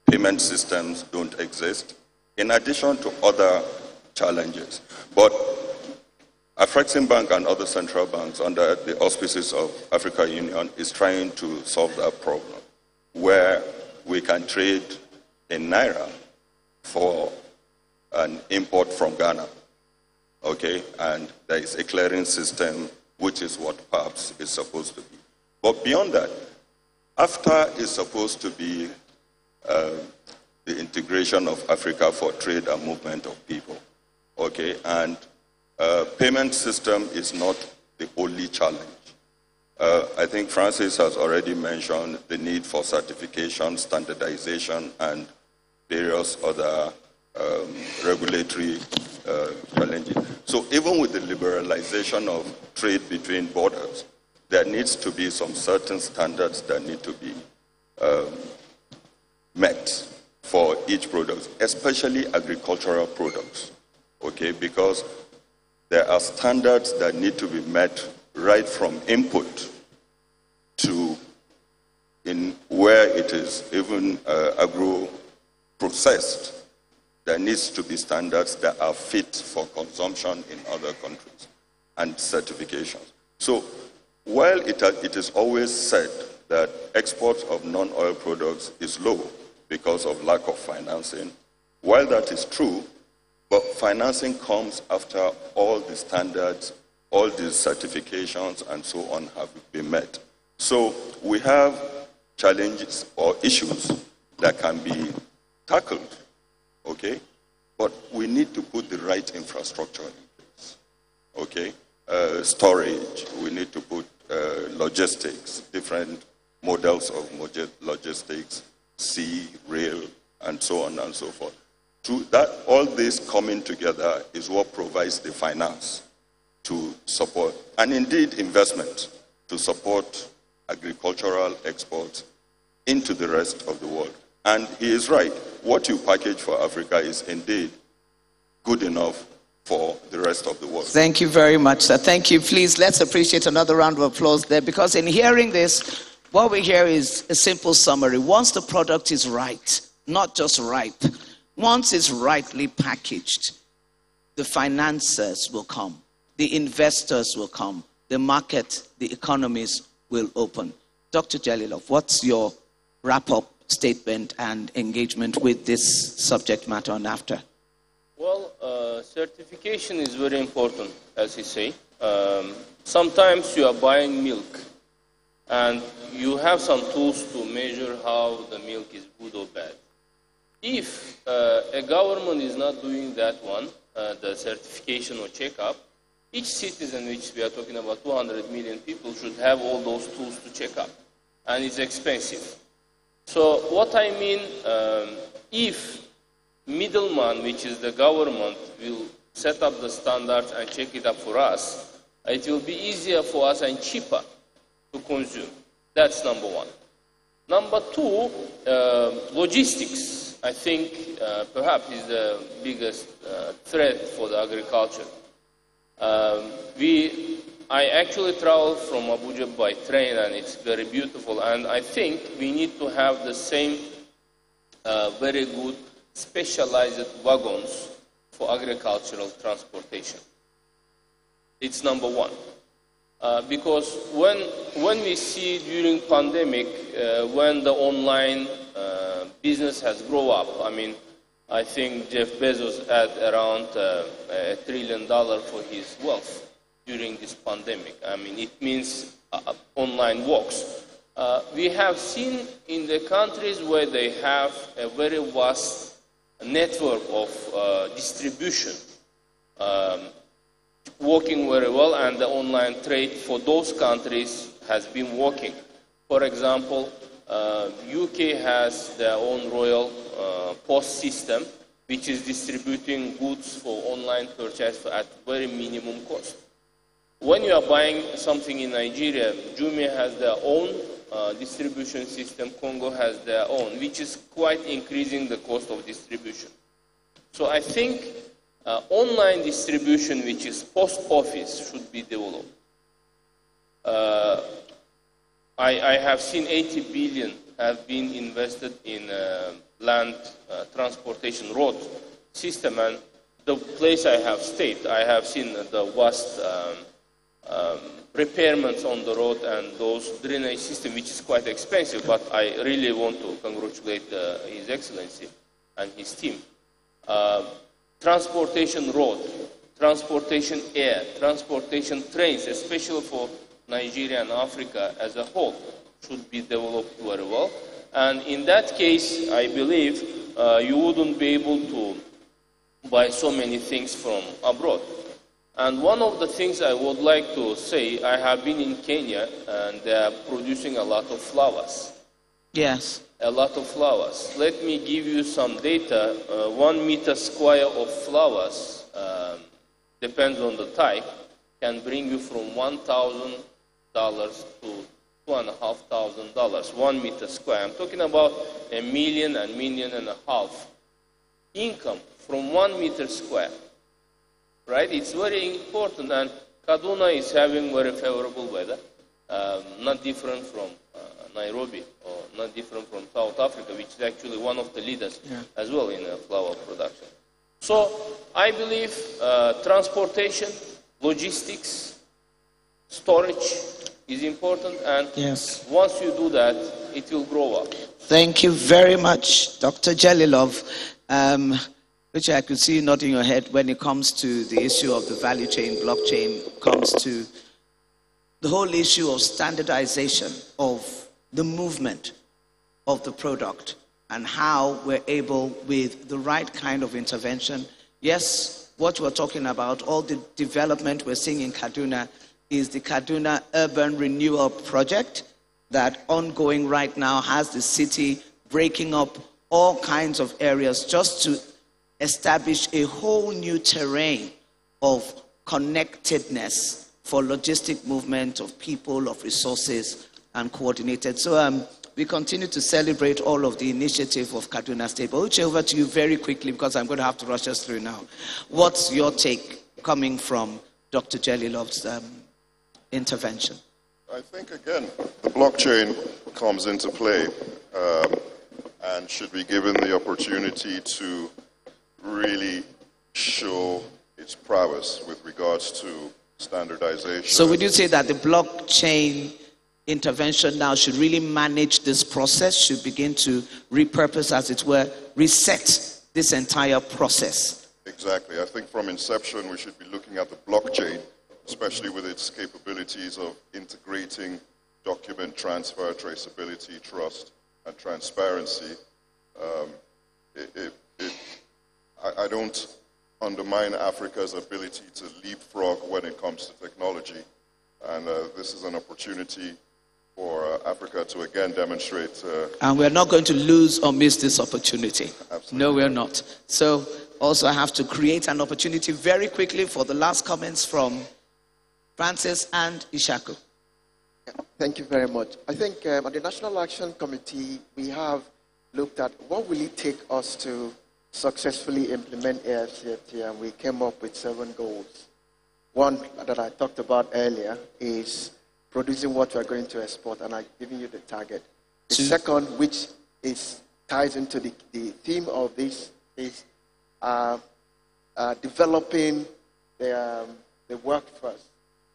payment systems don't exist, in addition to other challenges. But Afrexim Bank and other central banks under the auspices of Africa Union is trying to solve that problem where we can trade in Naira for an import from Ghana. Okay, and there is a clearing system, which is what PAPSS is supposed to be. But beyond that, AFTA is supposed to be uh, the integration of Africa for trade and movement of people. Okay, and uh, payment system is not the only challenge. Uh, I think Francis has already mentioned the need for certification, standardization, and various other um, regulatory uh, challenges. So even with the liberalization of trade between borders, there needs to be some certain standards that need to be um, met for each product, especially agricultural products, okay? Because there are standards that need to be met right from input to in where it is even uh, agro processed. There needs to be standards that are fit for consumption in other countries and certifications. So while it, it is always said that exports of non-oil products is low because of lack of financing, while that is true, but financing comes after all the standards, all the certifications, and so on have been met. So we have challenges or issues that can be tackled, okay? But we need to put the right infrastructure in place, okay? Uh, storage, we need to put uh, logistics, different models of logistics, sea, rail, and so on and so forth. To that, all this coming together is what provides the finance to support, and indeed investment to support agricultural exports into the rest of the world. And he is right. What you package for Africa is indeed good enough for the rest of the world. Thank you very much, sir. Thank you. Please, let's appreciate another round of applause there because in hearing this, what we hear is a simple summary. Once the product is right, not just ripe, once it's rightly packaged, the financiers will come, the investors will come, the market, the economies will open. Dr. Jelilov, what's your wrap up statement and engagement with this subject matter on NAFTA? Well, uh, certification is very important, as you say. Um, sometimes you are buying milk and you have some tools to measure how the milk is good or bad. If uh, a government is not doing that one, uh, the certification or checkup, each citizen, which we are talking about 200 million people, should have all those tools to check up. And it's expensive. So what I mean, um, if middleman, which is the government, will set up the standards and check it up for us, it will be easier for us and cheaper to consume. That's number one. Number two, uh, logistics, I think uh, perhaps is the biggest uh, threat for the agriculture. Um, we, I actually travel from Abuja by train and it's very beautiful and I think we need to have the same uh, very good specialized wagons for agricultural transportation. It's number one. Uh, because when, when we see during pandemic, uh, when the online business has grown up, I mean, I think Jeff Bezos had around uh, a trillion dollar for his wealth during this pandemic. I mean, it means uh, online works. Uh, we have seen in the countries where they have a very vast network of uh, distribution um, working very well, and the online trade for those countries has been working. For example, uh, UK has their own royal uh, post system, which is distributing goods for online purchase at very minimum cost. When you are buying something in Nigeria, Jumia has their own uh, distribution system, Konga has their own, which is quite increasing the cost of distribution. So I think uh, online distribution, which is post office, should be developed. Uh, I, I, have seen 80 billion have been invested in uh, land uh, transportation road system, and the place I have stayed, I have seen the vast um, um, repairments on the road and those drainage system, which is quite expensive, but I really want to congratulate uh, His Excellency and his team. Uh, transportation road, transportation air, transportation trains, especially for Nigeria and Africa as a whole, should be developed very well. And in that case, I believe uh, you wouldn't be able to buy so many things from abroad. And one of the things I would like to say, I have been in Kenya and they are producing a lot of flowers. Yes. A lot of flowers. Let me give you some data. Uh, one meter square of flowers, um, depends on the type, can bring you from $1,000 to $2,500, one meter square. I'm talking about a million and million and a half income from one meter square. Right? It's very important, and Kaduna is having very favorable weather, um, not different from uh, Nairobi or not different from South Africa, which is actually one of the leaders yeah. as well in uh, flower production. So I believe uh, transportation, logistics, storage, is important, and yes. once you do that, it will grow up. Thank you very much, Dr. Jelilov. Um, which I could see nodding your head when it comes to the issue of the value chain, blockchain, comes to the whole issue of standardization of the movement of the product and how we're able, with the right kind of intervention. Yes, what we're talking about, all the development we're seeing in Kaduna is the Kaduna Urban Renewal Project that ongoing right now has the city breaking up all kinds of areas just to establish a whole new terrain of connectedness for logistic movement of people, of resources, and coordinated. So um, we continue to celebrate all of the initiative of Kaduna State. But Uche, over to you very quickly because I'm going to have to rush us through now. What's your take coming from Dr. Jelilov's um, intervention? I think, again, the blockchain comes into play um, and should be given the opportunity to really show its prowess with regards to standardization. So, would you say that the blockchain intervention now should really manage this process, should begin to repurpose, as it were, reset this entire process? Exactly. I think from inception, we should be looking at the blockchain especially with its capabilities of integrating document transfer, traceability, trust, and transparency. Um, it, it, it, I, I, don't undermine Africa's ability to leapfrog when it comes to technology. And uh, this is an opportunity for uh, Africa to again demonstrate. Uh, and we're not going to lose or miss this opportunity. Absolutely. No, we're not. So, also, I have to create an opportunity very quickly for the last comments from Francis and Ishaku. Thank you very much. I think um, at the National Action Committee, we have looked at what will it take us to successfully implement AFCFT, and we came up with seven goals. One that I talked about earlier is producing what we're going to export, and I've given you the target. The Two. second, which is ties into the, the theme of this, is uh, uh, developing the, um, the workforce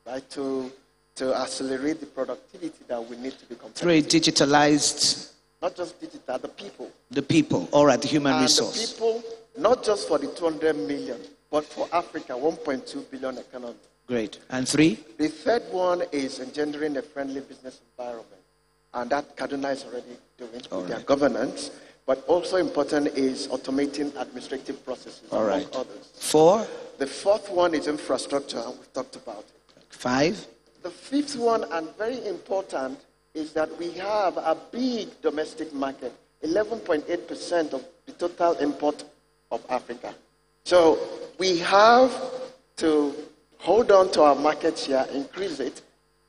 right, to to accelerate the productivity that we need to be Three, competitive. digitalized Not just digital, the people. the people. All right, the human and resource. the people, not just for the 200 million, but for Africa, 1.2 billion economy. Great. And three, The third one is engendering a friendly business environment, and that Kaduna is already doing with their governance. But also important is automating administrative processes, All among right. others. four, The fourth one is infrastructure, and we've talked about it. Five, The fifth one, and very important, is that we have a big domestic market, 11.8% of the total import of Africa. So we have to hold on to our market share, increase it.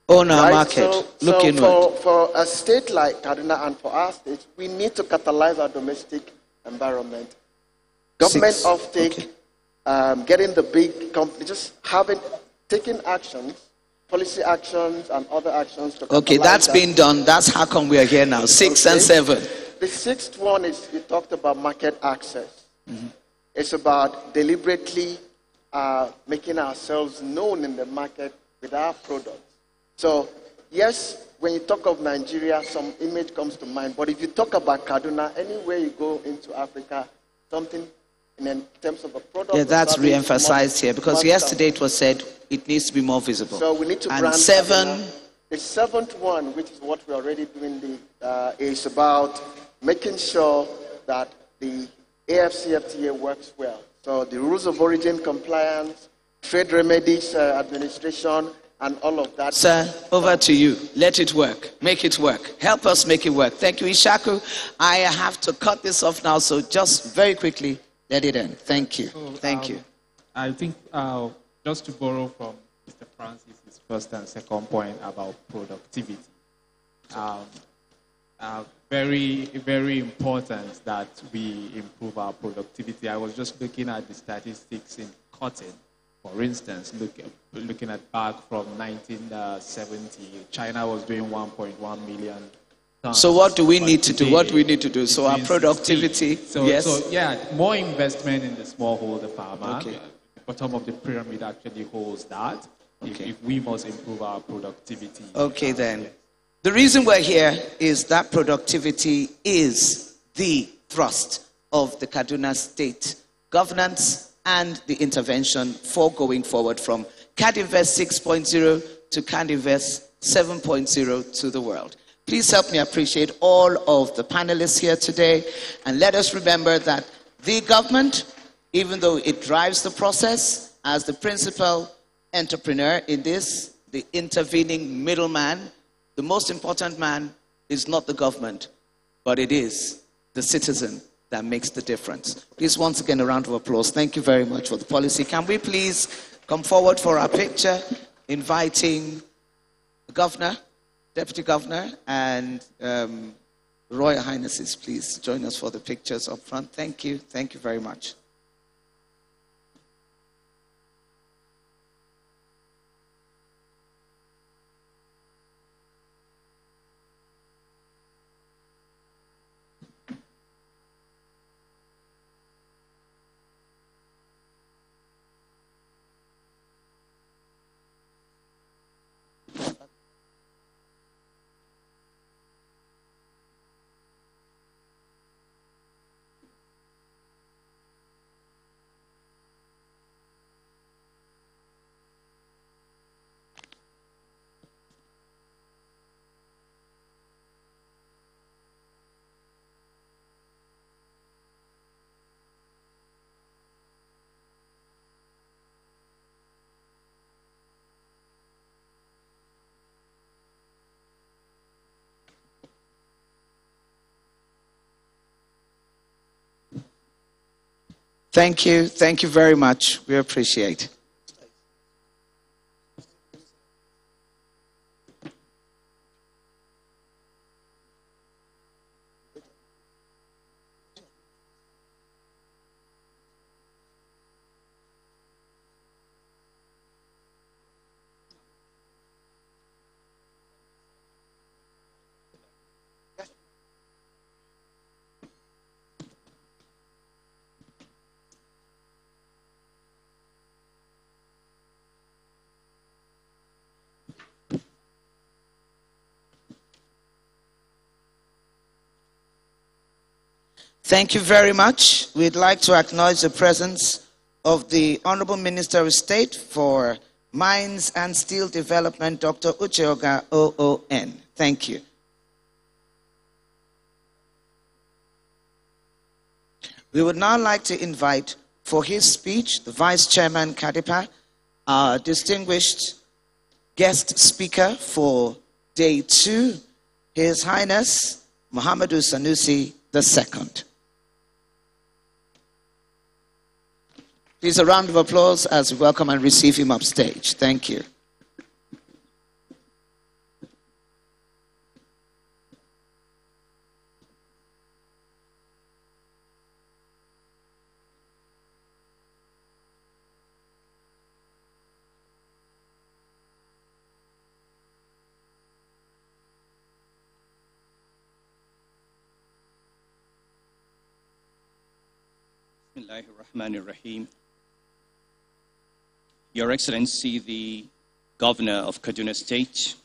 own our right? market. So, Look so inward. for, for a state like Kaduna and for our state, we need to catalyze our domestic environment. Government Six. offtake, Okay. um, getting the big companies, just having, taking actions, policy actions and other actions to Okay, that's that. been done. That's how come we are here now. Six and seven. The sixth one is we talked about market access. Mm-hmm. It's about deliberately uh, making ourselves known in the market with our products. So, yes, when you talk of Nigeria, some image comes to mind. But if you talk about Kaduna, anywhere you go into Africa, something in terms of a product. Yeah, that's re-emphasized here because yesterday it was said it needs to be more visible. So we need to and brand seven, The seventh one, which is what we're already doing, the, uh, is about making sure that the AFCFTA works well. So the rules of origin compliance, trade remedies uh, administration, and all of that. Sir, over to you. Let it work. Make it work. Help us make it work. Thank you, Ishaku. I have to cut this off now, so just very quickly, let it end. Thank you. Thank um, you. I think uh, just to borrow from Mr. Francis's first and second point about productivity, um, uh, very, very important that we improve our productivity. I was just looking at the statistics in cotton, for instance, look, looking at back from 1970, China was doing 1.1 million. So what do we need to do? What do we need to do? So our productivity, So, yes. so yeah, more investment in the smallholder farmer. Okay. The bottom of the pyramid actually holds that. If, Okay. if we must improve our productivity. Okay, then. The reason we're here is that productivity is the thrust of the Kaduna State governance and the intervention for going forward from KADInvest 6.0 to KADInvest 7.0 to the world. Please help me appreciate all of the panelists here today and let us remember that the government, even though it drives the process as the principal entrepreneur in this, the intervening middleman, the most important man is not the government, but it is the citizen that makes the difference. Please, once again, a round of applause. Thank you very much for the policy. Can we please come forward for our picture, inviting the governor, deputy governor, and um, Royal Highnesses, please join us for the pictures up front. Thank you. Thank you very much. Thank you. Thank you very much. We appreciate. Thank you very much. We'd like to acknowledge the presence of the Honorable Minister of State for Mines and Steel Development, Dr. Uche Ogah OON. Thank you. We would now like to invite for his speech the Vice Chairman KADIPA, our distinguished guest speaker for day two, His Highness Muhammadu Sanusi II. Please a round of applause as we welcome and receive him upstage. Thank you. Bismillahir Rahmanir Rahim. Your Excellency, the Governor of Kaduna State,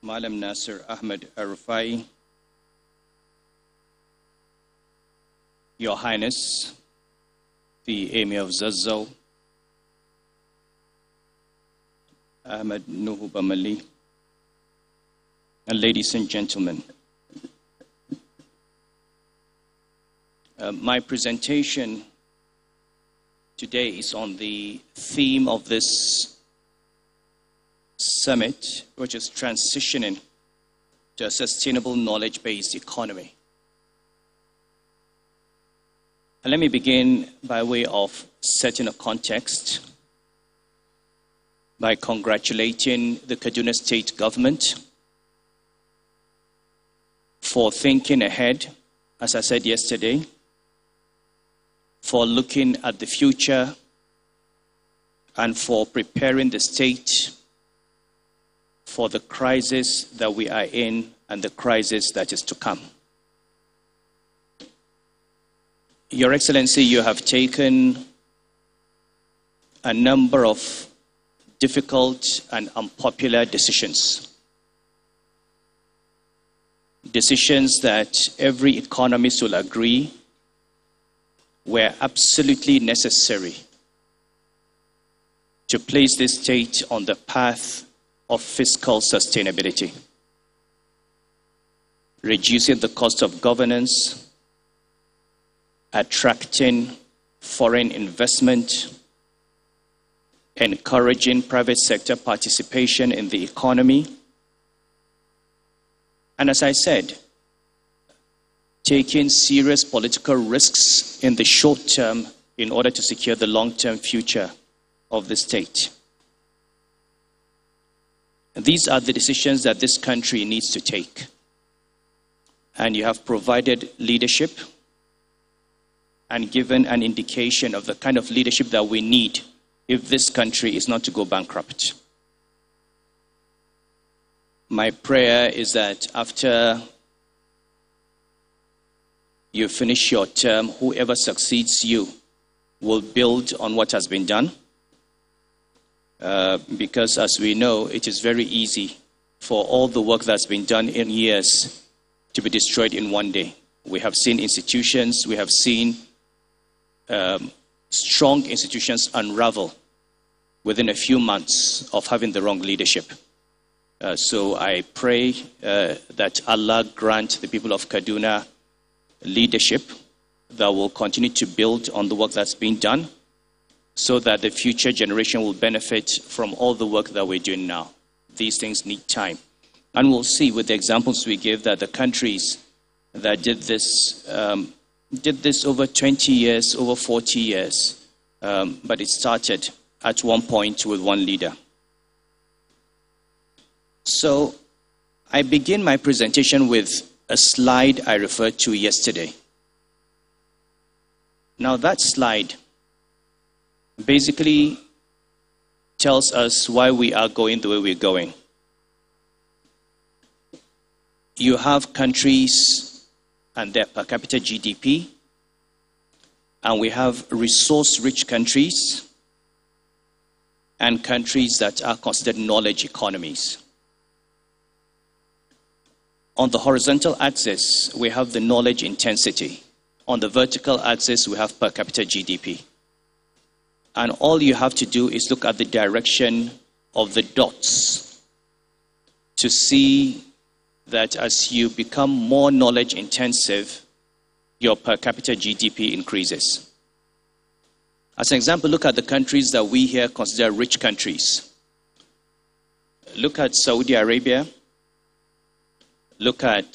Malam Nasir Ahmed El-Rufai, Your Highness, the Emir of Zazzau, Ahmed Nuhu Bamalli, and ladies and gentlemen. Uh, my presentation today is on the theme of this summit, which is transitioning to a sustainable knowledge based economy. And let me begin by way of setting a context by congratulating the Kaduna State government for thinking ahead, as I said yesterday for looking at the future and for preparing the state for the crisis that we are in and the crisis that is to come. Your Excellency, you have taken a number of difficult and unpopular decisions. Decisions that every economist will agree were absolutely necessary to place this state on the path of fiscal sustainability, reducing the cost of governance, attracting foreign investment, encouraging private sector participation in the economy, and as I said, taking serious political risks in the short term in order to secure the long term future of the state. These are the decisions that this country needs to take. And you have provided leadership and given an indication of the kind of leadership that we need if this country is not to go bankrupt. My prayer is that after you finish your term, whoever succeeds you will build on what has been done. Uh, because, as we know, it is very easy for all the work that's been done in years to be destroyed in one day. We have seen institutions, we have seen um, strong institutions unravel within a few months of having the wrong leadership. Uh, so I pray uh, that Allah grant the people of Kaduna leadership that will continue to build on the work that's been done so that the future generation will benefit from all the work that we're doing now. These things need time. And we'll see with the examples we give that the countries that did this um, did this over 20 years, over 40 years, um, but it started at one point with one leader. So I begin my presentation with a slide I referred to yesterday. Now, that slide basically tells us why we are going the way we're going. You have countries and their per capita GDP, and we have resource rich countries and countries that are considered knowledge economies. On the horizontal axis, we have the knowledge intensity. On the vertical axis, we have per capita GDP. And all you have to do is look at the direction of the dots to see that as you become more knowledge intensive, your per capita GDP increases. As an example, look at the countries that we here consider rich countries. Look at Saudi Arabia. Look at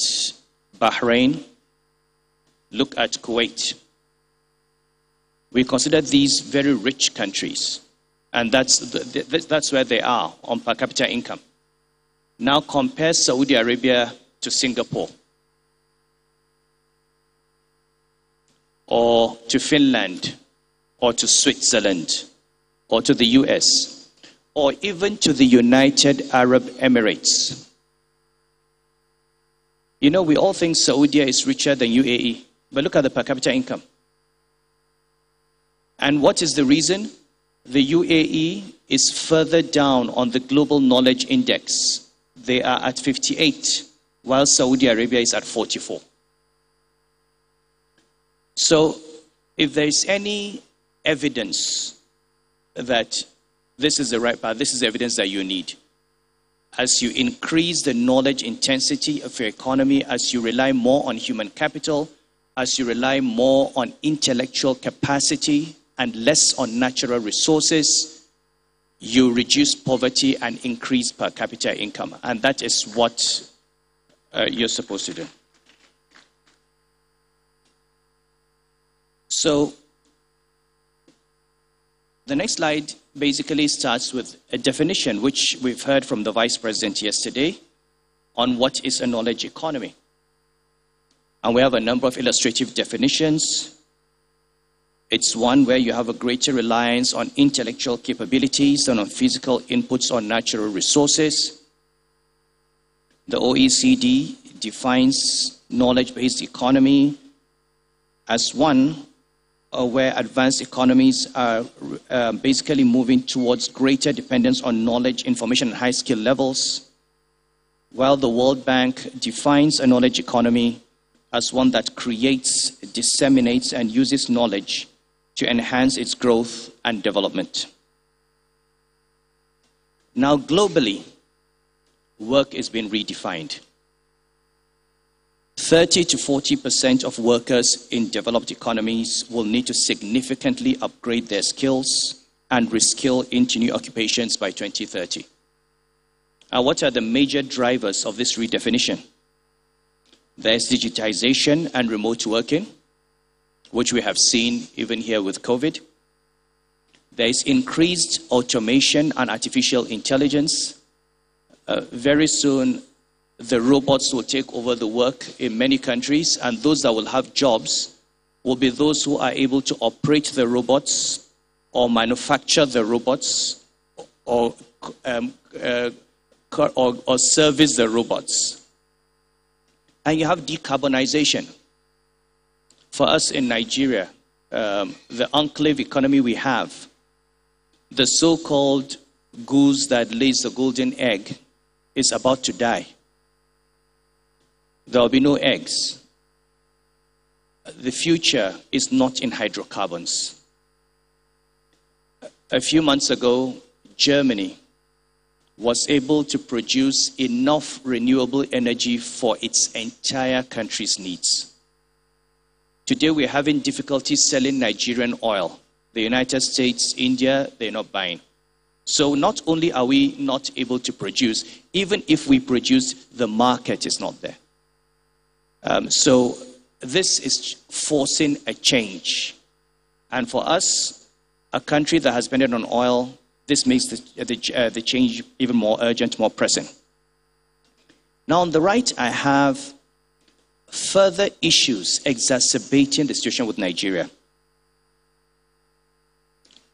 Bahrain. Look at Kuwait. We consider these very rich countries, and that's, that's where they are on per capita income. Now compare Saudi Arabia to Singapore or to Finland or to Switzerland or to the US or even to the United Arab Emirates. You know, we all think Saudi Arabia is richer than UAE, but look at the per capita income. And what is the reason? The UAE is further down on the global knowledge index they are at 58, while Saudi Arabia is at 44. So, if there is any evidence that this is the right path, this is evidence that you need. As you increase the knowledge intensity of your economy, as you rely more on human capital, as you rely more on intellectual capacity and less on natural resources, you reduce poverty and increase per capita income. And that is what uh, you're supposed to do. So, the next slide basically starts with a definition, which we've heard from the Vice President yesterday, on what is a knowledge economy. And we have a number of illustrative definitions it's one where you have a greater reliance on intellectual capabilities than on physical inputs or natural resources. The OECD defines knowledge based economy as one where advanced economies are uh, basically moving towards greater dependence on knowledge, information, and high skill levels, while the World Bank defines a knowledge economy as one that creates, disseminates, and uses knowledge to enhance its growth and development. Now, globally, work is being redefined. 30 to 40% of workers in developed economies will need to significantly upgrade their skills and reskill into new occupations by 2030. Now, what are the major drivers of this redefinition? There's digitization and remote working which we have seen even here with COVID. There is increased automation and artificial intelligence. Uh, very soon, the robots will take over the work in many countries, and those that will have jobs will be those who are able to operate the robots or manufacture the robots or, um, uh, or, or service the robots. And you have decarbonization for us in Nigeria, um, the enclave economy we have, the so called goose that lays the golden egg is about to die. There will be no eggs. The future is not in hydrocarbons. A few months ago, Germany was able to produce enough renewable energy for its entire country's needs. Today we're having difficulty selling Nigerian oil. The United States, India, they're not buying. So not only are we not able to produce, even if we produce, the market is not there. Um, so this is forcing a change. And for us, a country that has depended on oil, this makes the, the, uh, the change even more urgent, more pressing. Now, on the right, I have further issues exacerbating the situation with Nigeria.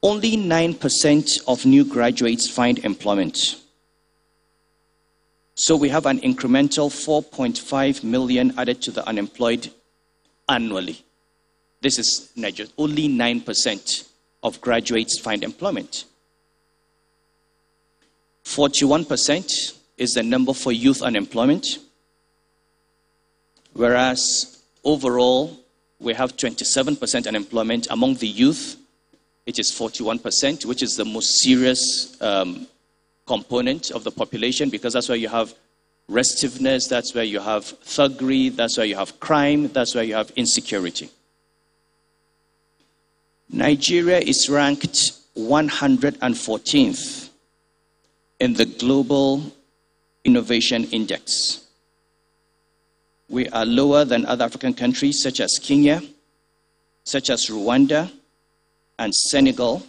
Only 9% of new graduates find employment. So we have an incremental 4.5 million added to the unemployed annually. This is Nigeria. Only 9% of graduates find employment. 41% is the number for youth unemployment. Whereas overall, we have 27% unemployment among the youth. It is 41%, which is the most serious um, component of the population because that's where you have restiveness, that's where you have thuggery, that's where you have crime, that's where you have insecurity. Nigeria is ranked 114th in the Global Innovation Index. We are lower than other African countries such as Kenya, such as Rwanda, and Senegal.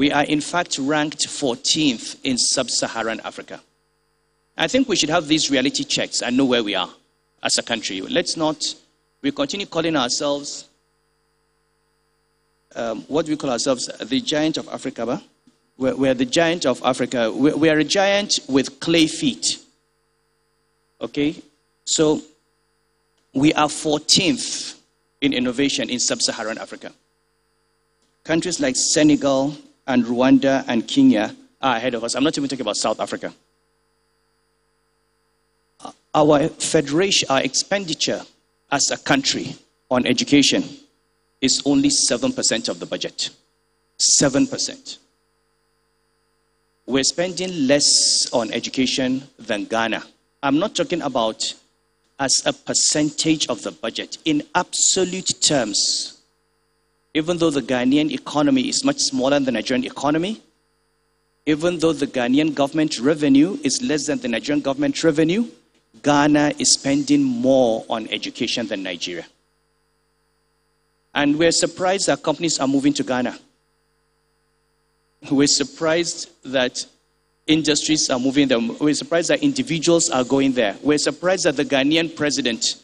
We are, in fact, ranked 14th in sub Saharan Africa. I think we should have these reality checks and know where we are as a country. Let's not, we continue calling ourselves, um, what do we call ourselves? The giant of Africa. We're, the giant of Africa. We are a giant with clay feet. Okay? So we are 14th in innovation in sub Saharan Africa. Countries like Senegal and Rwanda and Kenya are ahead of us. I'm not even talking about South Africa. Our federation, our expenditure as a country on education is only 7% of the budget. 7%. We're spending less on education than Ghana. I'm not talking about as a percentage of the budget. In absolute terms, even though the Ghanaian economy is much smaller than the Nigerian economy, even though the Ghanaian government revenue is less than the Nigerian government revenue, Ghana is spending more on education than Nigeria. And we're surprised that companies are moving to Ghana. We're surprised that industries are moving there. We're surprised that individuals are going there. We're surprised that the Ghanaian president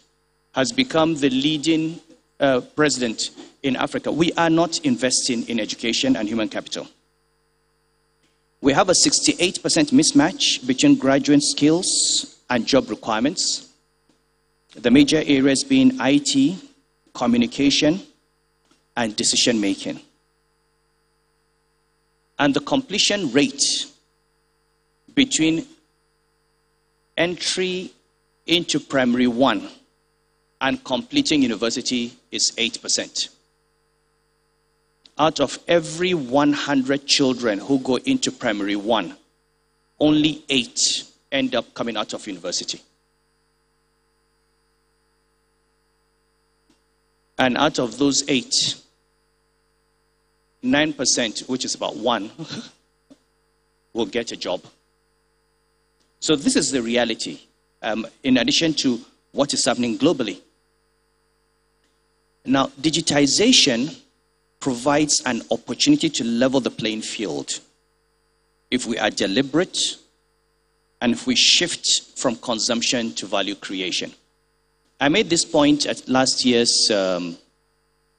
has become the leading uh, president in Africa. We are not investing in education and human capital. We have a 68% mismatch between graduate skills and job requirements. The major areas being IT, communication, and decision making. And the completion rate between entry into primary one and completing university is 8%. Out of every 100 children who go into primary one, only eight end up coming out of university. And out of those eight, 9%, which is about one, will get a job. So, this is the reality, um, in addition to what is happening globally. Now, digitization provides an opportunity to level the playing field if we are deliberate and if we shift from consumption to value creation. I made this point at last year's um,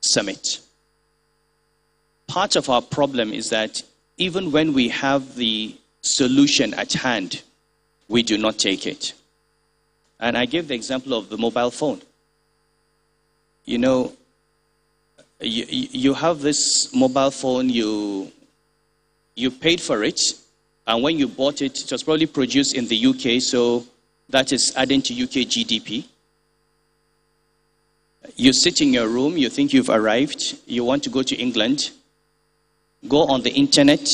summit. Part of our problem is that even when we have the solution at hand, we do not take it. And I gave the example of the mobile phone. You know, you, you have this mobile phone, you, you paid for it, and when you bought it, it was probably produced in the UK, so that is adding to UK GDP. You sit in your room, you think you've arrived, you want to go to England, go on the internet,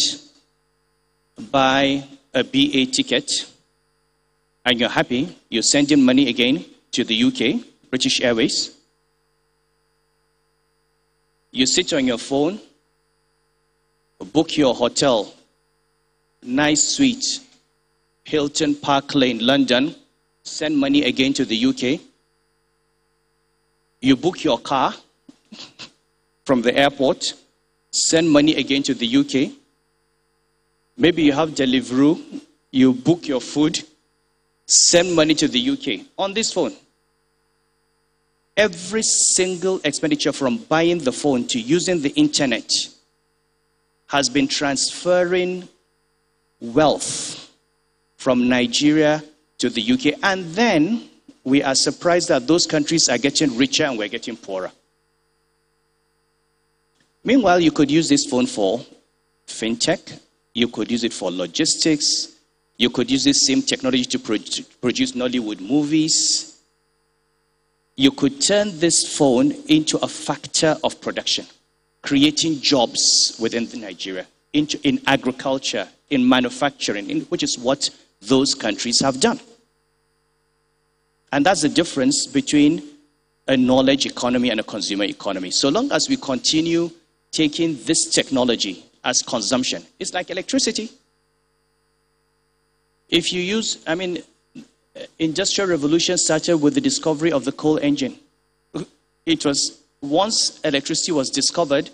buy a BA ticket, and you're happy, you send in money again to the UK, British Airways. You sit on your phone, book your hotel, nice suite, Hilton Park Lane, London, send money again to the UK. You book your car from the airport, send money again to the UK. Maybe you have Deliveroo, you book your food, send money to the UK on this phone. Every single expenditure from buying the phone to using the internet has been transferring wealth from Nigeria to the UK. And then we are surprised that those countries are getting richer and we're getting poorer. Meanwhile, you could use this phone for fintech, you could use it for logistics, you could use this same technology to produce Nollywood movies. You could turn this phone into a factor of production, creating jobs within Nigeria, into, in agriculture, in manufacturing, in, which is what those countries have done. And that's the difference between a knowledge economy and a consumer economy. So long as we continue taking this technology as consumption, it's like electricity. If you use, I mean, industrial revolution started with the discovery of the coal engine. It was once electricity was discovered,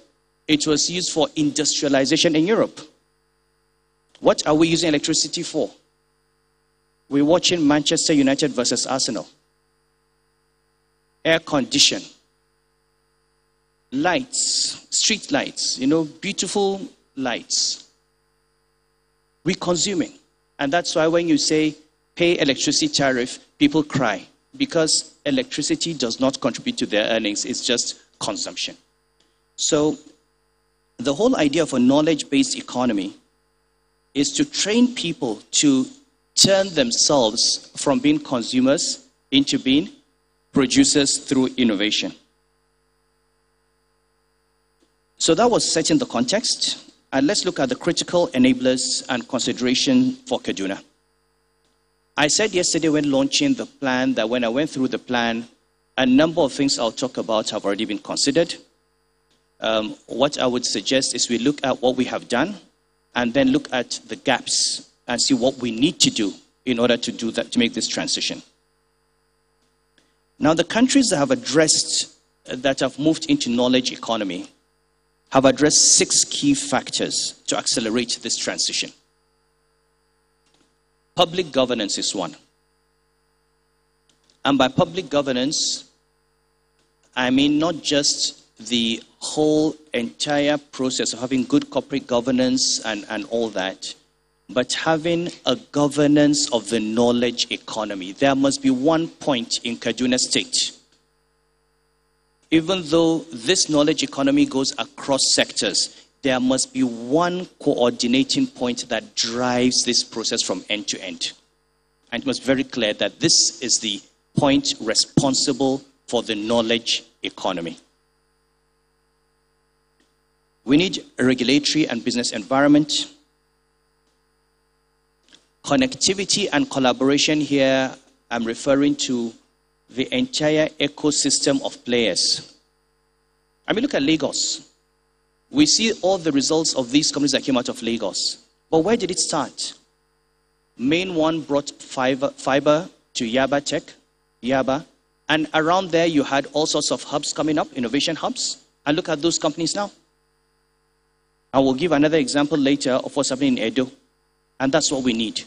it was used for industrialization in Europe. What are we using electricity for? We're watching Manchester United versus Arsenal. Air condition, lights, street lights, you know, beautiful lights. We're consuming. And that's why when you say pay electricity tariff, people cry because electricity does not contribute to their earnings, it's just consumption. So, the whole idea of a knowledge based economy is to train people to turn themselves from being consumers into being producers through innovation. So that was setting the context. And let's look at the critical enablers and consideration for Kaduna. I said yesterday when launching the plan that when I went through the plan, a number of things I'll talk about have already been considered. Um, what I would suggest is we look at what we have done and then look at the gaps and see what we need to do in order to do that, to make this transition. Now, the countries that have addressed, that have moved into knowledge economy, have addressed six key factors to accelerate this transition. Public governance is one. And by public governance, I mean not just the whole entire process of having good corporate governance and, and all that, but having a governance of the knowledge economy. There must be one point in Kaduna State. Even though this knowledge economy goes across sectors, there must be one coordinating point that drives this process from end to end. And it must be very clear that this is the point responsible for the knowledge economy. We need a regulatory and business environment. Connectivity and collaboration here, I'm referring to the entire ecosystem of players. I mean, look at Lagos. We see all the results of these companies that came out of Lagos. But where did it start? MainOne brought fiber, fiber to Yaba Tech, Yaba. And around there, you had all sorts of hubs coming up, innovation hubs. And look at those companies now. I will give another example later of what's happening in Edo. And that's what we need.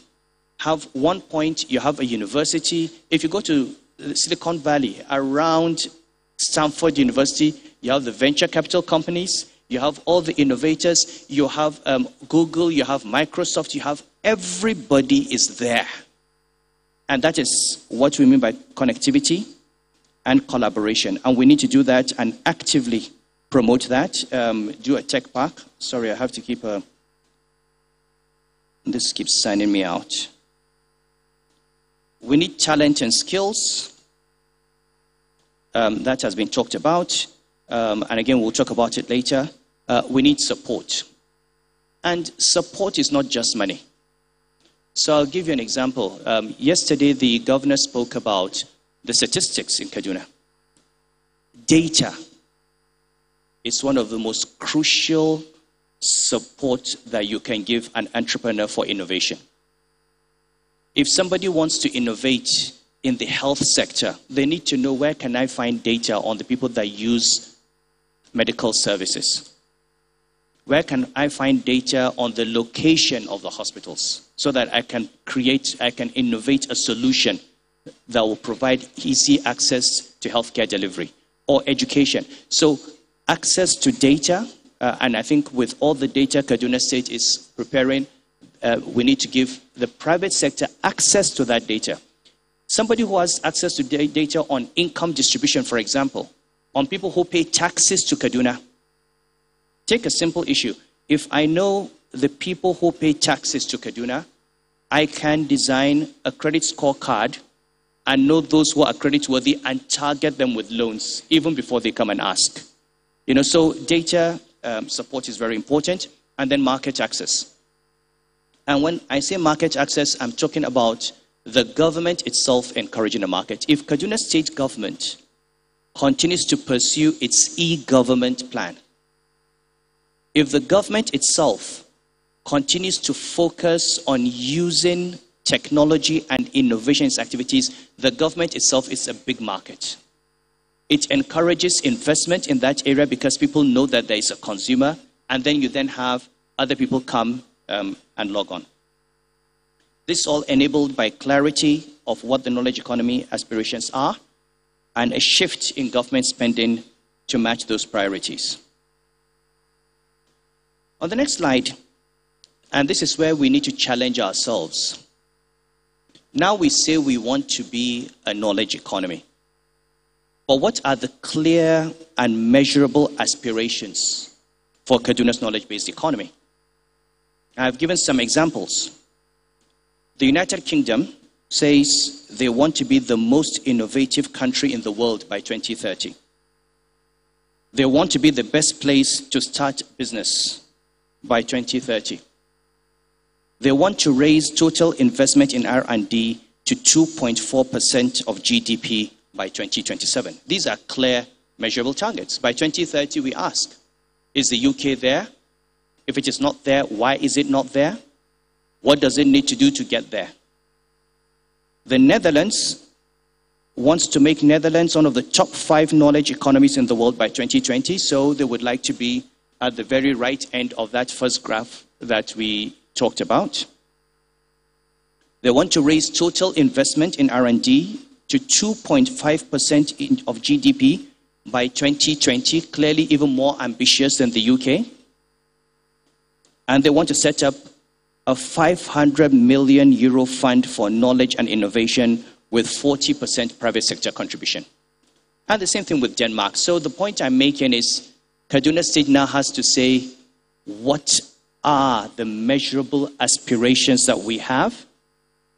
Have one point, you have a university. If you go to Silicon Valley, around Stanford University, you have the venture capital companies you have all the innovators, you have um, Google, you have Microsoft, you have everybody is there. And that is what we mean by connectivity and collaboration. And we need to do that and actively promote that. Um, do a tech park. Sorry, I have to keep a. This keeps signing me out. We need talent and skills. Um, that has been talked about. Um, and again, we'll talk about it later uh, we need support. And support is not just money. So I'll give you an example. Um, yesterday, the governor spoke about the statistics in Kaduna. Data is one of the most crucial support that you can give an entrepreneur for innovation. If somebody wants to innovate in the health sector, they need to know where can I find data on the people that use medical services where can I find data on the location of the hospitals so that I can create, I can innovate a solution that will provide easy access to healthcare delivery or education. So, access to data, uh, and I think with all the data Kaduna State is preparing, uh, we need to give the private sector access to that data. Somebody who has access to data on income distribution, for example, on people who pay taxes to Kaduna, Take a simple issue. If I know the people who pay taxes to Kaduna, I can design a credit score card and know those who are creditworthy and target them with loans even before they come and ask. You know, so data um, support is very important, and then market access. And when I say market access, I'm talking about the government itself encouraging the market. If Kaduna State government continues to pursue its e-government plan, if the government itself continues to focus on using technology and innovations activities, the government itself is a big market. It encourages investment in that area because people know that there is a consumer, and then you then have other people come um, and log on. This all enabled by clarity of what the knowledge economy aspirations are and a shift in government spending to match those priorities. On the next slide, and this is where we need to challenge ourselves. Now we say we want to be a knowledge economy. But what are the clear and measurable aspirations for Kaduna's knowledge based economy? I've given some examples. The United Kingdom says they want to be the most innovative country in the world by 2030. They want to be the best place to start business by 2030. They want to raise total investment in R&D to 2.4% of GDP by 2027. These are clear, measurable targets. By 2030, we ask, is the UK there? If it is not there, why is it not there? What does it need to do to get there? The Netherlands wants to make Netherlands one of the top five knowledge economies in the world by 2020, so they would like to be at the very right end of that first graph that we talked about. They want to raise total investment in R&D to 2.5% of GDP by 2020, clearly even more ambitious than the UK. And they want to set up a 500 million euro fund for knowledge and innovation with 40% private sector contribution. And the same thing with Denmark. So the point I'm making is Kaduna State now has to say what are the measurable aspirations that we have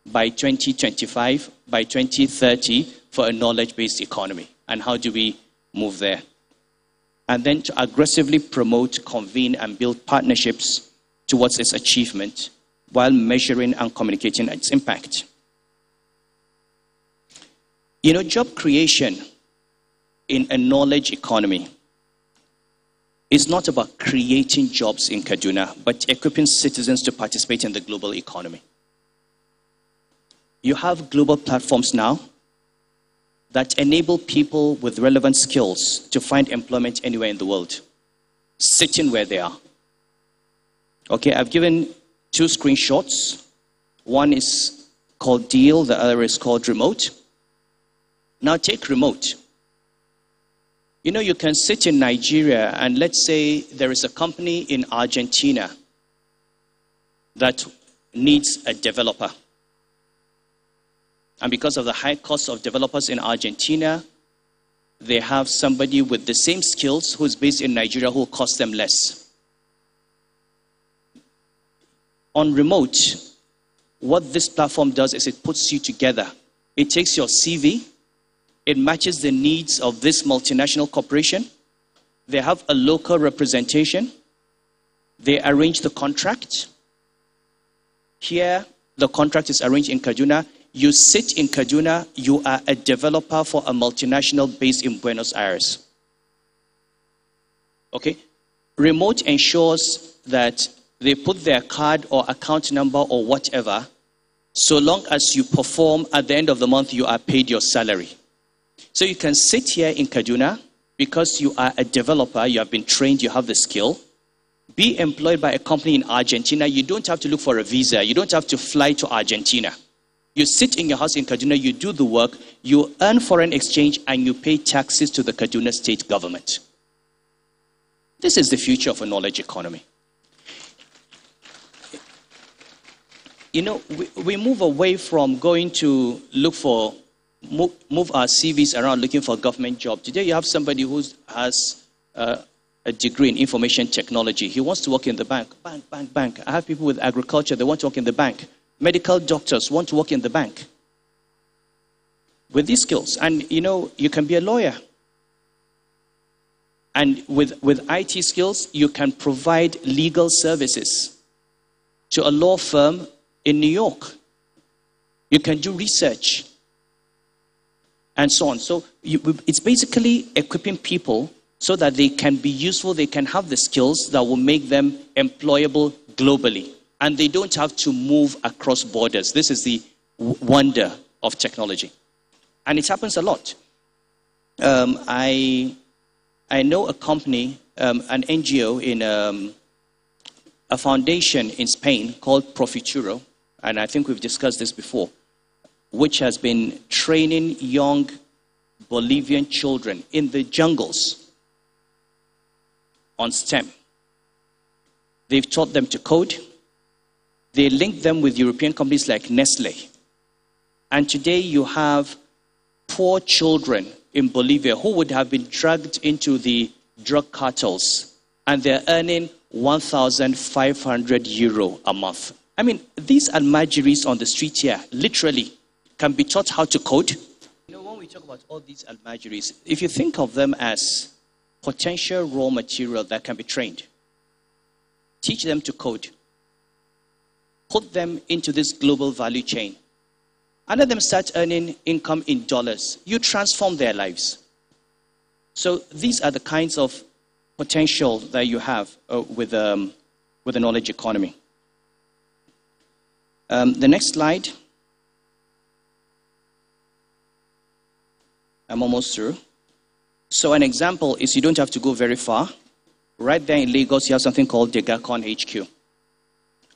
by 2025, by 2030 for a knowledge based economy? And how do we move there? And then to aggressively promote, convene, and build partnerships towards its achievement while measuring and communicating its impact. You know, job creation in a knowledge economy is not about creating jobs in Kaduna, but equipping citizens to participate in the global economy. You have global platforms now that enable people with relevant skills to find employment anywhere in the world, sitting where they are. Okay, I've given two screenshots. One is called Deel, the other is called Remote. Now take Remote. You know, you can sit in Nigeria and let's say there is a company in Argentina that needs a developer. And because of the high cost of developers in Argentina, they have somebody with the same skills who's based in Nigeria who costs them less. On remote, what this platform does is it puts you together. It takes your CV, it matches the needs of this multinational corporation. They have a local representation. They arrange the contract. Here, the contract is arranged in Kaduna. You sit in Kaduna, you are a developer for a multinational based in Buenos Aires. Okay? Remote ensures that they put their card or account number or whatever. So long as you perform at the end of the month, you are paid your salary. So you can sit here in Kaduna because you are a developer, you have been trained, you have the skill. Be employed by a company in Argentina. You don't have to look for a visa, you don't have to fly to Argentina. You sit in your house in Kaduna, you do the work, you earn foreign exchange, and you pay taxes to the Kaduna state government. This is the future of a knowledge economy. You know, we, we move away from going to look for move, move our CVs around looking for government job. Today, you have somebody who has uh, a degree in information technology. He wants to work in the bank. Bank, bank, bank. I have people with agriculture, they want to work in the bank. Medical doctors want to work in the bank. with these skills. And you know, you can be a lawyer. And with, with IT skills, you can provide legal services to a law firm in New York. You can do research and so on. So you, it's basically equipping people so that they can be useful, they can have the skills that will make them employable globally. And they don't have to move across borders. This is the wonder of technology. And it happens a lot. Um, I, I know a company, um, an NGO in um, a foundation in Spain called Profuturo, and I think we've discussed this before, which has been training young Bolivian children in the jungles on STEM. They've taught them to code. They link them with European companies like Nestle. And today you have poor children in Bolivia who would have been dragged into the drug cartels and they're earning 1,500 euro a month. I mean, these are Almajiris on the street here literally can be taught how to code. You know, when we talk about all these Almajiris, if you think of them as potential raw material that can be trained, teach them to code, put them into this global value chain, and let them start earning income in dollars. You transform their lives. So these are the kinds of potential that you have uh, with, um, with the knowledge economy. Um, the next slide. I'm almost through. So an example is you don't have to go very far. Right there in Lagos, you have something called Decagon HQ,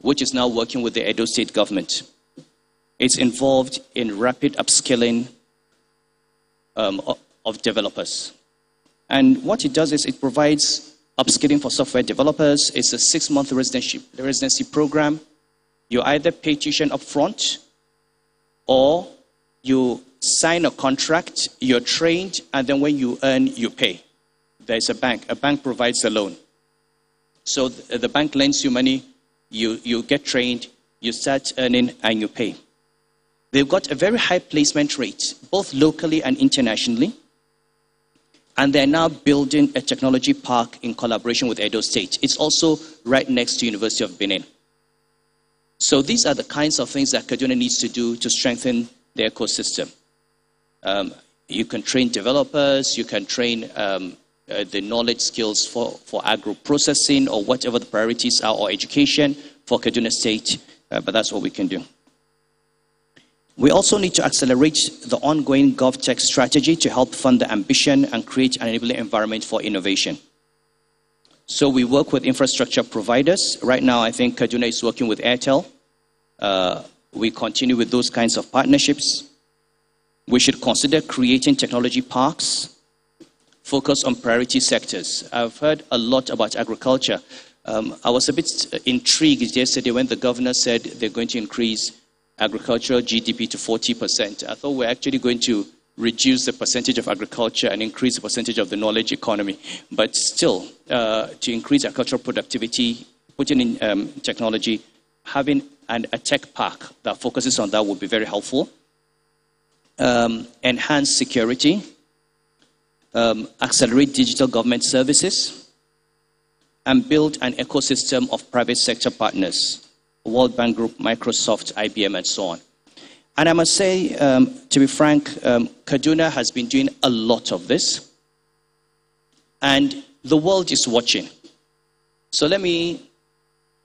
which is now working with the Edo State government. It's involved in rapid upskilling um, of developers. And what it does is it provides upskilling for software developers. It's a six month residency, residency program. You either pay tuition up front or you sign a contract, you're trained, and then when you earn, you pay. There's a bank. A bank provides a loan. So the bank lends you money, you, you get trained, you start earning, and you pay. They've got a very high placement rate, both locally and internationally. And they're now building a technology park in collaboration with Edo State. It's also right next to University of Benin. So these are the kinds of things that Kaduna needs to do to strengthen the ecosystem. Um, you can train developers, you can train um, uh, the knowledge skills for, for agro processing or whatever the priorities are, or education for Kaduna State, uh, but that's what we can do. We also need to accelerate the ongoing GovTech strategy to help fund the ambition and create an enabling environment for innovation. So we work with infrastructure providers. Right now, I think Kaduna is working with Airtel. Uh, we continue with those kinds of partnerships. We should consider creating technology parks focused on priority sectors. I've heard a lot about agriculture. Um, I was a bit intrigued yesterday when the governor said they're going to increase agricultural GDP to 40%. I thought we're actually going to reduce the percentage of agriculture and increase the percentage of the knowledge economy. But still, uh, to increase agricultural productivity, putting in um, technology, having an, a tech park that focuses on that would be very helpful. Um, enhance security, um, accelerate digital government services, and build an ecosystem of private sector partners World Bank Group, Microsoft, IBM, and so on. And I must say, um, to be frank, um, Kaduna has been doing a lot of this. And the world is watching. So let me,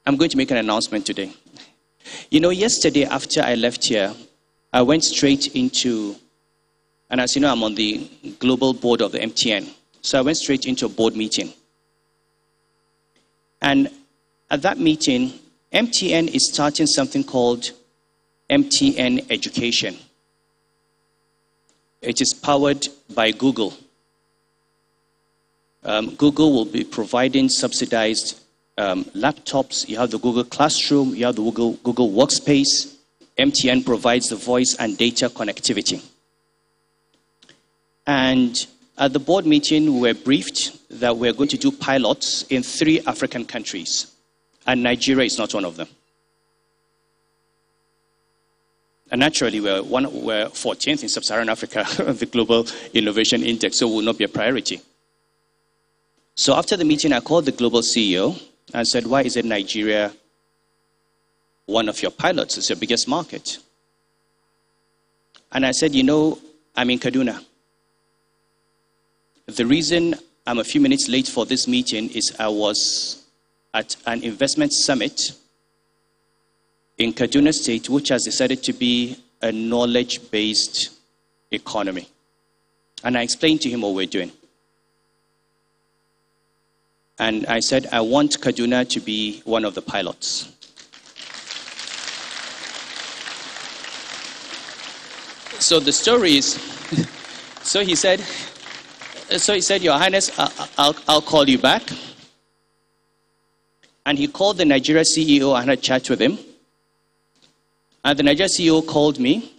I'm going to make an announcement today. You know, yesterday after I left here, I went straight into, and as you know, I'm on the global board of the MTN. So I went straight into a board meeting. And at that meeting, MTN is starting something called MTN Education. It is powered by Google. Um, Google will be providing subsidized um, laptops. You have the Google Classroom, you have the Google, Google Workspace. MTN provides the voice and data connectivity. And at the board meeting, we were briefed that we're going to do pilots in three African countries and Nigeria is not one of them. And naturally, we're, one, we're 14th in sub Saharan Africa, the Global Innovation Index, so it will not be a priority. So after the meeting, I called the global CEO and said, Why is it Nigeria one of your pilots? is your biggest market. And I said, You know, I'm in Kaduna. The reason I'm a few minutes late for this meeting is I was at an investment summit in Kaduna State, which has decided to be a knowledge based economy. And I explained to him what we're doing. And I said, I want Kaduna to be one of the pilots. So the story is so he said, so he said, Your Highness, I'll, I'll call you back. And he called the Nigeria CEO and had a chat with him. And the Nigeria CEO called me.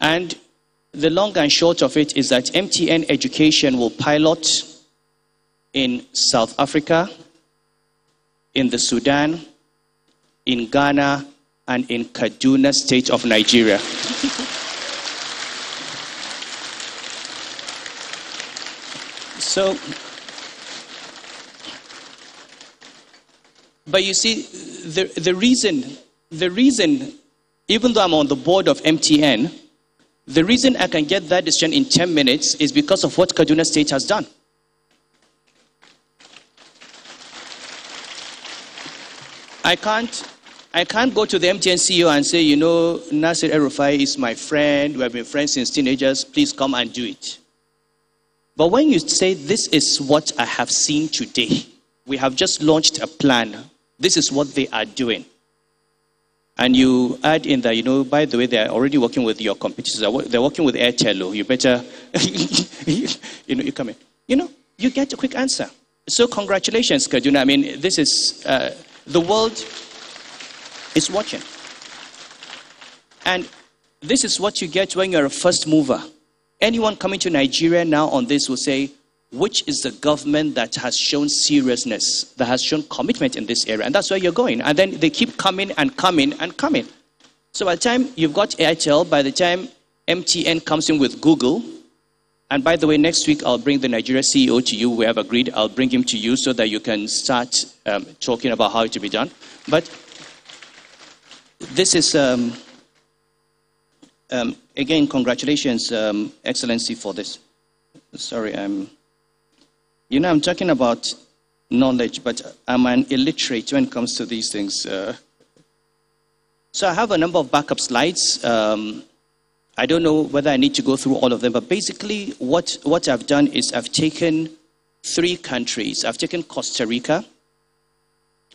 And the long and short of it is that MTN Education will pilot in South Africa, in the Sudan, in Ghana, and in Kaduna State of Nigeria. So, but you see, the, the reason, the reason, even though I'm on the board of MTN, the reason I can get that decision in 10 minutes is because of what Kaduna State has done. I can't, I can't go to the MTN CEO and say, you know, Nasir El-Rufai is my friend. We have been friends since teenagers. Please come and do it. But when you say, this is what I have seen today, we have just launched a plan. This is what they are doing. And you add in that, you know, by the way, they're already working with your competitors. They're working with Airtel. Oh, you better, you know, you come in. You know, you get a quick answer. So congratulations, Kaduna. I mean, this is, uh, the world is watching. And this is what you get when you're a first mover. Anyone coming to Nigeria now on this will say, which is the government that has shown seriousness, that has shown commitment in this area? And that's where you're going. And then they keep coming and coming and coming. So by the time you've got Airtel, by the time MTN comes in with Google, and by the way, next week I'll bring the Nigeria CEO to you. We have agreed I'll bring him to you so that you can start um, talking about how it to be done. But this is, um, um, again, congratulations, um, Excellency, for this. Sorry, I'm, you know, I'm talking about knowledge, but I'm an illiterate when it comes to these things. Uh, so I have a number of backup slides. Um, I don't know whether I need to go through all of them, but basically, what, what I've done is I've taken three countries. I've taken Costa Rica,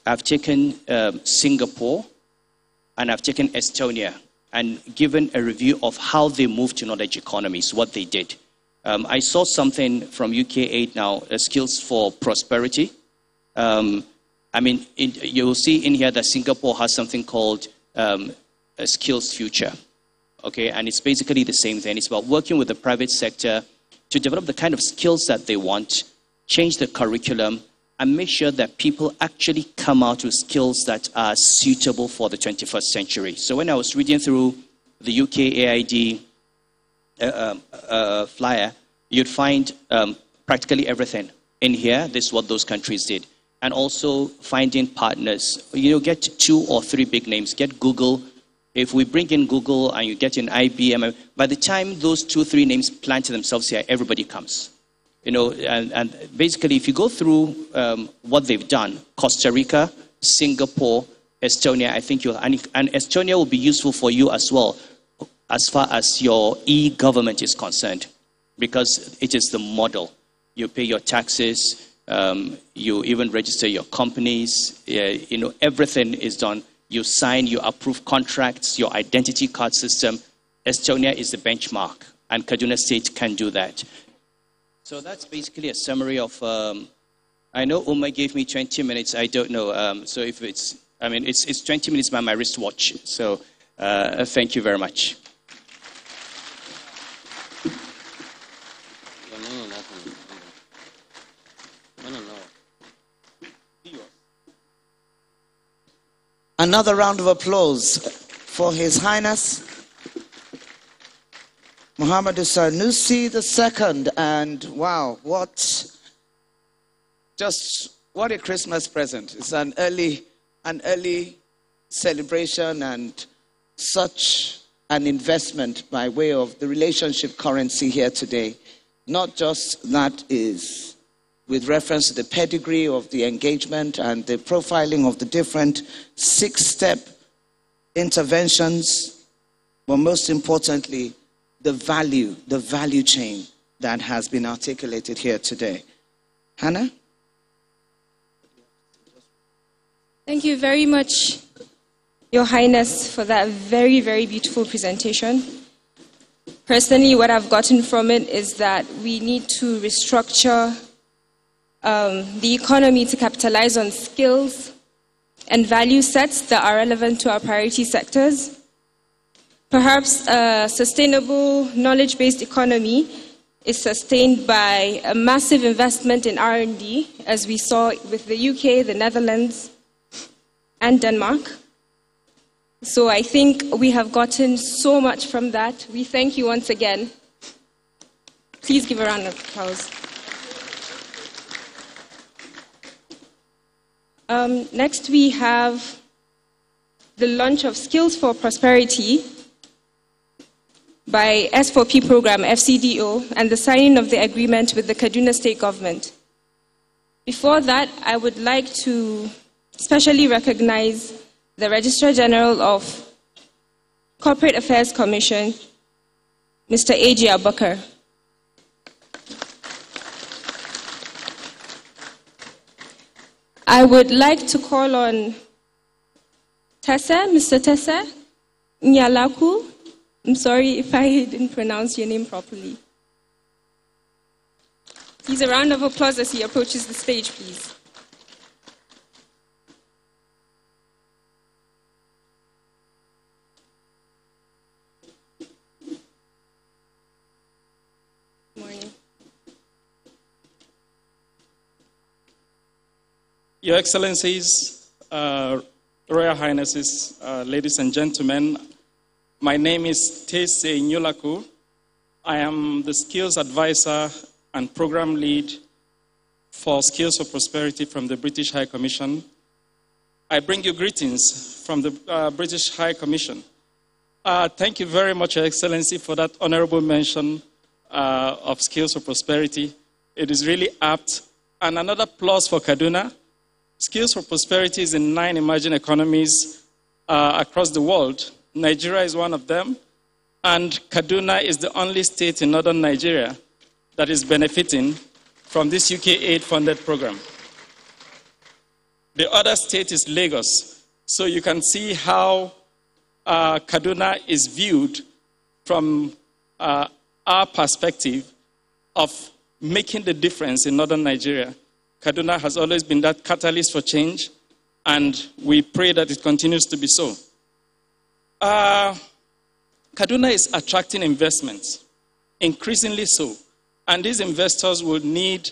I've taken um, Singapore, and I've taken Estonia, and given a review of how they moved to knowledge economies, what they did. Um, I saw something from UK Aid now, uh, Skills for Prosperity. Um, I mean, in, you'll see in here that Singapore has something called um, a Skills Future okay? And it's basically the same thing. It's about working with the private sector to develop the kind of skills that they want, change the curriculum, and make sure that people actually come out with skills that are suitable for the 21st century. So when I was reading through the UK AID uh, um, uh, flyer, you'd find um, practically everything in here. This is what those countries did. And also finding partners. You know, get two or three big names. Get Google, if we bring in Google and you get in IBM, by the time those two, three names plant themselves here, everybody comes. You know, and, and basically, if you go through um, what they've done, Costa Rica, Singapore, Estonia, I think you'll, and, and Estonia will be useful for you as well, as far as your e-government is concerned, because it is the model. You pay your taxes, um, you even register your companies, uh, you know, everything is done you sign, you approve contracts, your identity card system. Estonia is the benchmark, and Kaduna State can do that. So that's basically a summary of. Um, I know Uma gave me 20 minutes. I don't know. Um, so if it's, I mean, it's, it's 20 minutes by my wristwatch. So uh, thank you very much. Another round of applause for His Highness Muhammad Sanusi II. And wow, what just what a Christmas present. It's an early, an early celebration and such an investment by way of the relationship currency here today. Not just that is with reference to the pedigree of the engagement and the profiling of the different six step interventions, but most importantly, the value, the value chain that has been articulated here today. Hannah? Thank you very much, Your Highness, for that very, very beautiful presentation. Personally, what I've gotten from it is that we need to restructure um, the economy to capitalize on skills and value sets that are relevant to our priority sectors. Perhaps a sustainable knowledge-based economy is sustained by a massive investment in R&D, as we saw with the UK, the Netherlands, and Denmark. So I think we have gotten so much from that. We thank you once again. Please give a round of applause. Um, next, we have the launch of Skills for Prosperity by S4P program, FCDO, and the signing of the agreement with the Kaduna State government. Before that, I would like to specially recognize the Registrar General of Corporate Affairs Commission, Mr. A.J. Abakar. I would like to call on Tessa, Mr. Tessa Nyalaku. I'm sorry if I didn't pronounce your name properly. Please, a round of applause as he approaches the stage, please. Morning. Your Excellencies, uh, Royal Highnesses, uh, ladies and gentlemen, my name is Tese Nyulaku. I am the Skills Advisor and Program Lead for Skills for Prosperity from the British High Commission. I bring you greetings from the uh, British High Commission. Uh, thank you very much, Your Excellency, for that honorable mention uh, of Skills for Prosperity. It is really apt. And another plus for Kaduna. Skills for Prosperity is in nine emerging economies uh, across the world. Nigeria is one of them. And Kaduna is the only state in northern Nigeria that is benefiting from this UK aid funded program. The other state is Lagos. So you can see how uh, Kaduna is viewed from uh, our perspective of making the difference in northern Nigeria. Kaduna has always been that catalyst for change, and we pray that it continues to be so. Uh, Kaduna is attracting investments, increasingly so, and these investors will need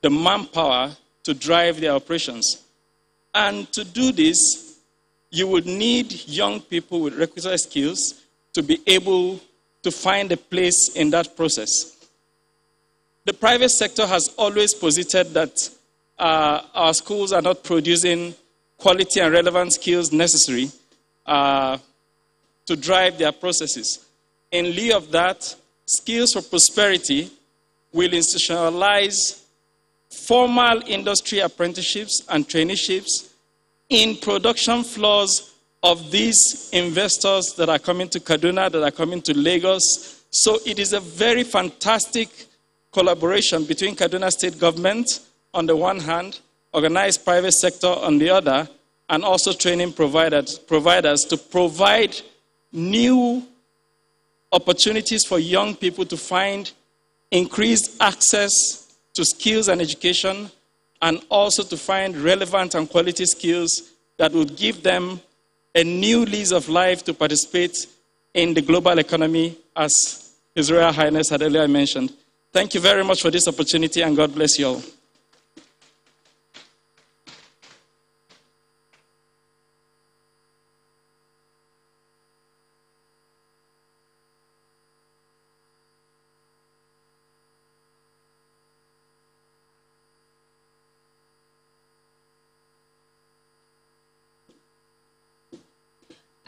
the manpower to drive their operations. And to do this, you would need young people with requisite skills to be able to find a place in that process. The private sector has always posited that uh, our schools are not producing quality and relevant skills necessary uh, to drive their processes. In lieu of that, Skills for Prosperity will institutionalize formal industry apprenticeships and traineeships in production floors of these investors that are coming to Kaduna, that are coming to Lagos. So it is a very fantastic collaboration between Kaduna State government on the one hand, organized private sector on the other, and also training providers, providers to provide new opportunities for young people to find increased access to skills and education, and also to find relevant and quality skills that would give them a new lease of life to participate in the global economy, as His Royal Highness had earlier mentioned. Thank you very much for this opportunity, and God bless you all.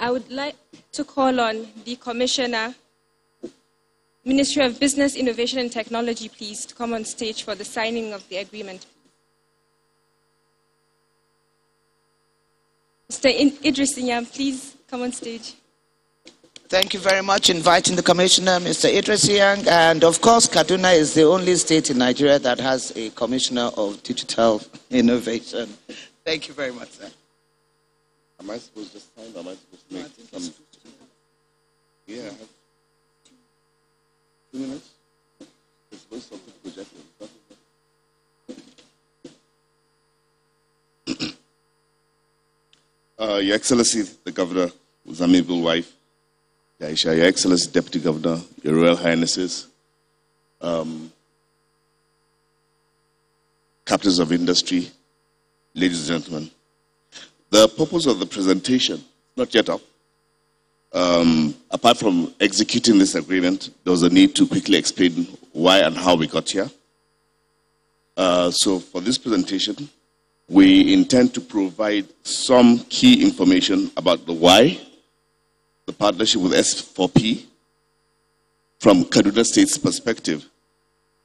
I would like to call on the Commissioner, Ministry of Business, Innovation and Technology, please, to come on stage for the signing of the agreement. Mr. Idris Nyam, please come on stage. Thank you very much inviting the Commissioner, Mr. Idris Young. And of course, Kaduna is the only state in Nigeria that has a Commissioner of Digital Innovation. Thank you very much, sir. Am I supposed to sign or am I supposed to make no, some... Yeah, I have two minutes. It's supposed to be projected. Uh, Your Excellency, the Governor, whose amiable wife, Yaisha, Your Excellency, Deputy Governor, Your Royal Highnesses, um, captains of industry, ladies and gentlemen. The purpose of the presentation, not yet up, um, apart from executing this agreement, there was a need to quickly explain why and how we got here. Uh, so for this presentation, we intend to provide some key information about the why, the partnership with S4P from Kaduna State's perspective,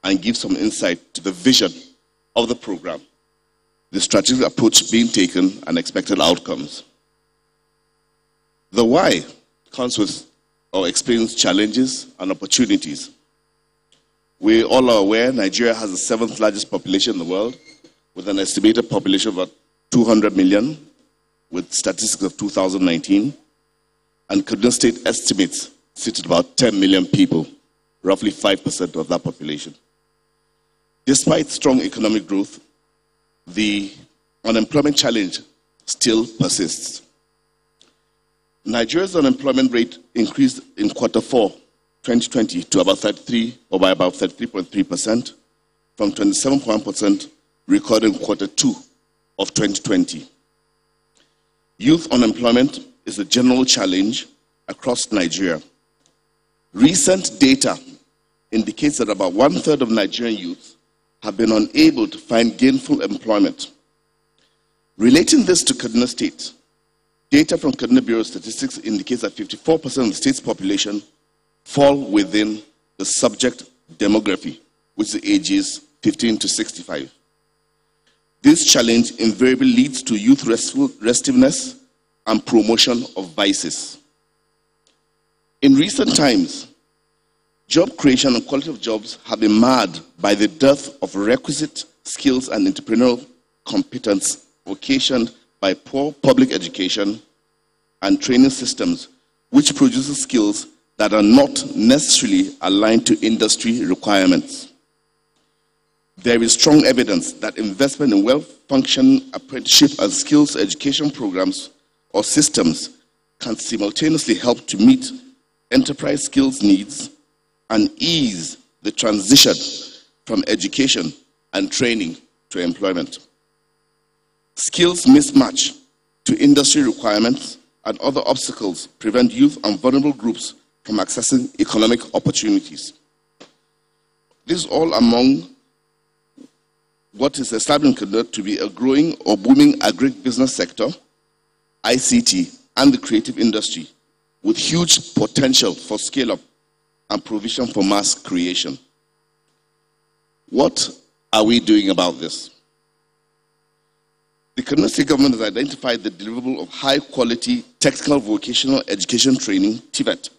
and give some insight to the vision of the program, the strategic approach being taken, and expected outcomes. The why comes with or explains challenges and opportunities. We all are aware Nigeria has the seventh largest population in the world with an estimated population of about 200 million, with statistics of 2019, and Kaduna State estimates sit at about 10 million people, roughly 5% of that population. Despite strong economic growth, the unemployment challenge still persists. Nigeria's unemployment rate increased in quarter four 2020 to about 33 or by about 33.3% from 27.1% recorded in quarter two of 2020. Youth unemployment is a general challenge across Nigeria. Recent data indicates that about one third of Nigerian youth have been unable to find gainful employment. Relating this to Kaduna State, data from Kaduna Bureau Statistics indicates that 54% of the state's population fall within the subject demography, which is ages 15 to 65. This challenge invariably leads to youth restiveness and promotion of vices. In recent times, job creation and quality of jobs have been marred by the dearth of requisite skills and entrepreneurial competence occasioned by poor public education and training systems, which produces skills that are not necessarily aligned to industry requirements. There is strong evidence that investment in well-functioning apprenticeship and skills education programs or systems can simultaneously help to meet enterprise skills needs and ease the transition from education and training to employment. Skills mismatch to industry requirements and other obstacles prevent youth and vulnerable groups from accessing economic opportunities. This is all among what is established to be a growing or booming agri-business sector, ICT, and the creative industry with huge potential for scale-up and provision for mass creation. What are we doing about this? The Kaduna State government has identified the deliverable of high-quality technical vocational education training, TVET,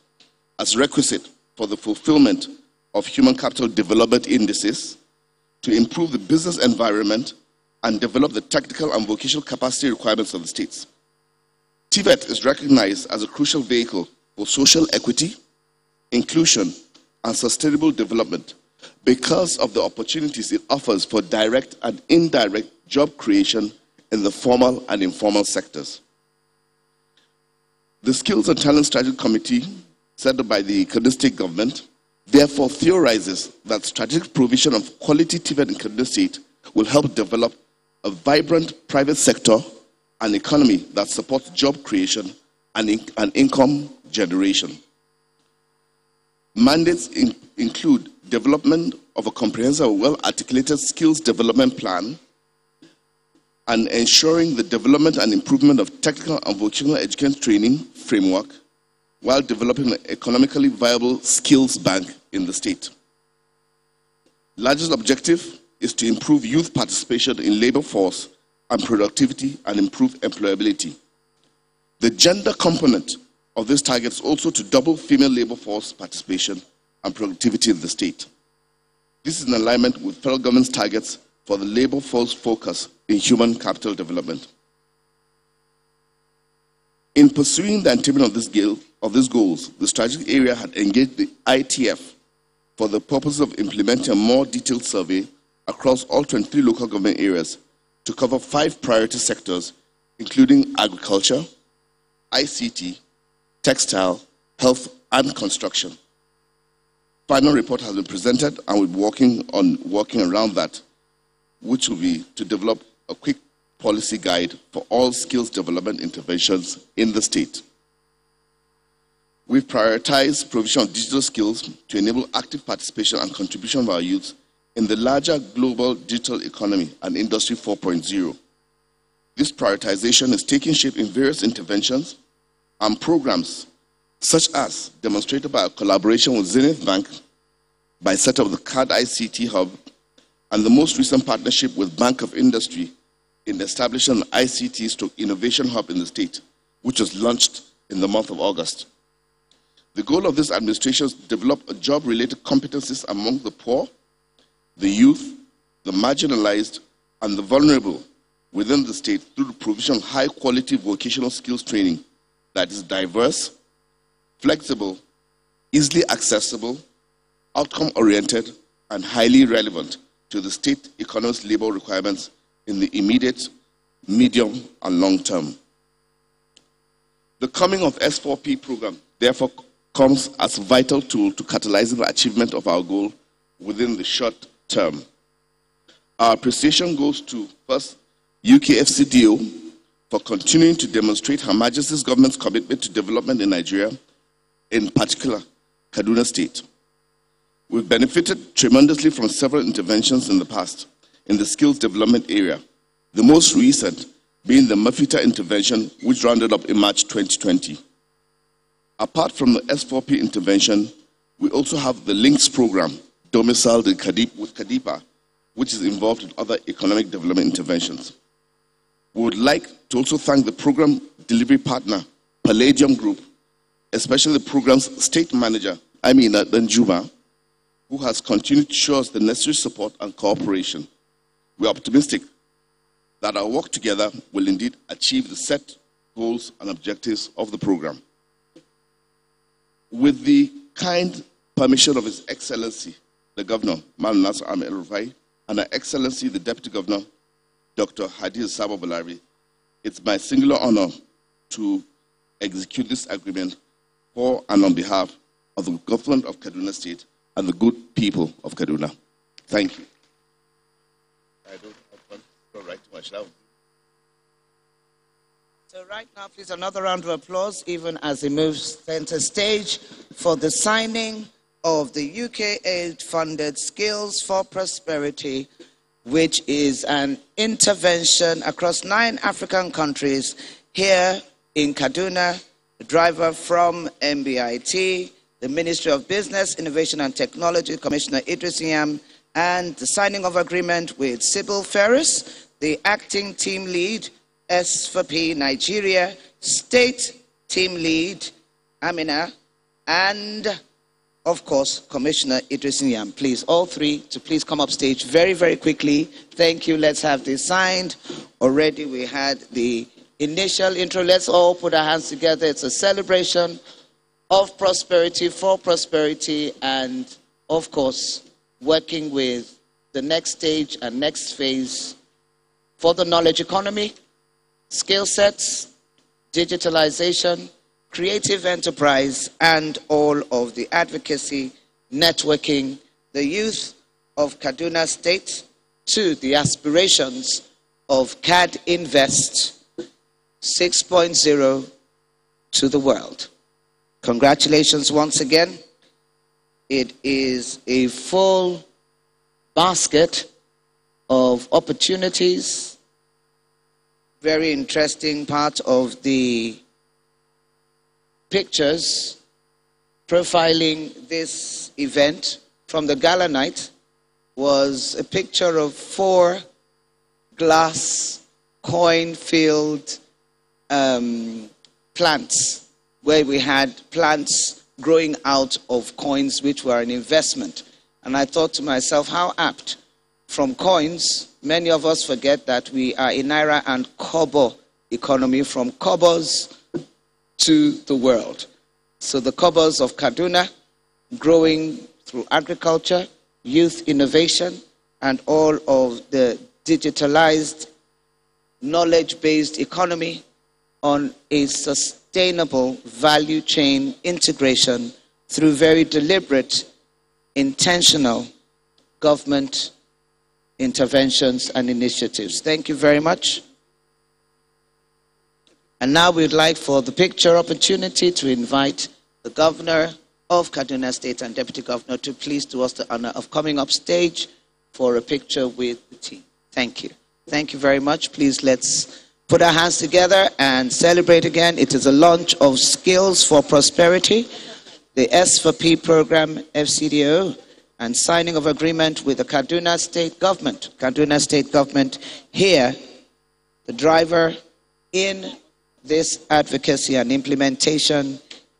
as requisite for the fulfillment of human capital development indices to improve the business environment and develop the technical and vocational capacity requirements of the states. TVET is recognized as a crucial vehicle for social equity, inclusion, and sustainable development because of the opportunities it offers for direct and indirect job creation in the formal and informal sectors. The Skills and Talent Strategy Committee, set up by the State government, therefore theorizes that strategic provision of quality TVET in State will help develop a vibrant private sector and economy that supports job creation and, in, and income generation. Mandates in, include development of a comprehensive, well articulated skills development plan and ensuring the development and improvement of technical and vocational education training framework while developing an economically viable skills bank in the state. Largest objective is to improve youth participation in labor force and productivity and improve employability. The gender component of this target is also to double female labor force participation and productivity in the state. This is in alignment with federal government's targets for the labor force focus in human capital development. In pursuing the attainment of, of these goals, the strategic area had engaged the ITF for the purpose of implementing a more detailed survey across all 23 local government areas to cover five priority sectors, including agriculture, ICT, textile, health, and construction. Final report has been presented, and we're working on working around that, which will be to develop a quick policy guide for all skills development interventions in the state. We've prioritized provision of digital skills to enable active participation and contribution of our youth in the larger global digital economy and Industry 4.0. This prioritization is taking shape in various interventions and programs, such as demonstrated by a collaboration with Zenith Bank by set up the KAD ICT Hub and the most recent partnership with Bank of Industry in establishing an ICT stroke innovation hub in the state, which was launched in the month of August. The goal of this administration is to develop job related competencies among the poor, the youth, the marginalized, and the vulnerable within the state through the provision of high quality vocational skills training that is diverse, flexible, easily accessible, outcome oriented, and highly relevant to the state economy's labor requirements in the immediate, medium, and long term. The coming of S4P program therefore comes as a vital tool to catalyzing the achievement of our goal within the short term. Our appreciation goes to first UKFCDO for continuing to demonstrate Her Majesty's government's commitment to development in Nigeria, in particular Kaduna State. We've benefited tremendously from several interventions in the past in the skills development area, the most recent being the Mafita intervention, which rounded up in March 2020. Apart from the S4P intervention, we also have the LINKS program, domiciled in Kadip, with KADIPA, which is involved in other economic development interventions. We would like to also thank the program delivery partner, Palladium Group, especially the program's state manager, Amina Danjuma, uh, who has continued to show us the necessary support and cooperation. We are optimistic that our work together will indeed achieve the set goals and objectives of the program. With the kind permission of His Excellency, the Governor, Man Nasir Rufai, and Her Excellency, the Deputy Governor, Dr. Hadiza Sabuwa Balarabe, it's my singular honor to execute this agreement for and on behalf of the government of Kaduna State and the good people of Kaduna. Thank you. I don't to right much now. So right now, please, another round of applause, even as he moves center stage for the signing of the UK aid-funded Skills for Prosperity, which is an intervention across nine African countries here in Kaduna, a driver from MBIT, the Ministry of Business, Innovation and Technology, Commissioner Idris Nyam, and the signing of agreement with Sybil Ferris, the acting team lead, S4P Nigeria, state team lead, Amina, and of course, Commissioner Idris Nyam. Please, all three to please come up stage very, very quickly. Thank you. Let's have this signed. Already we had the initial intro. Let's all put our hands together. It's a celebration of prosperity, for prosperity, and of course, working with the next stage and next phase for the knowledge economy, skill sets, digitalization, creative enterprise, and all of the advocacy, networking, the youth of Kaduna State to the aspirations of KADInvest 6.0 to the world. Congratulations once again. It is a full basket of opportunities very interesting part of the pictures profiling this event from the gala night was a picture of four glass coin filled um, plants where we had plants growing out of coins which were an investment. And I thought to myself, how apt. From coins, many of us forget that we are a Naira and Kobo economy, from Kobos to the world. So the Kobos of Kaduna, growing through agriculture, youth innovation, and all of the digitalized, knowledge based economy on a sustainable value chain integration through very deliberate, intentional government interventions and initiatives. Thank you very much. And now we'd like for the picture opportunity to invite the governor of Kaduna State and Deputy Governor to please do us the honor of coming up stage for a picture with the team. Thank you. Thank you very much. Please let's put our hands together and celebrate again. It is a launch of Skills for Prosperity, the S4P program, FCDO, and signing of agreement with the Kaduna State Government. Kaduna State Government here, the driver in this advocacy and implementation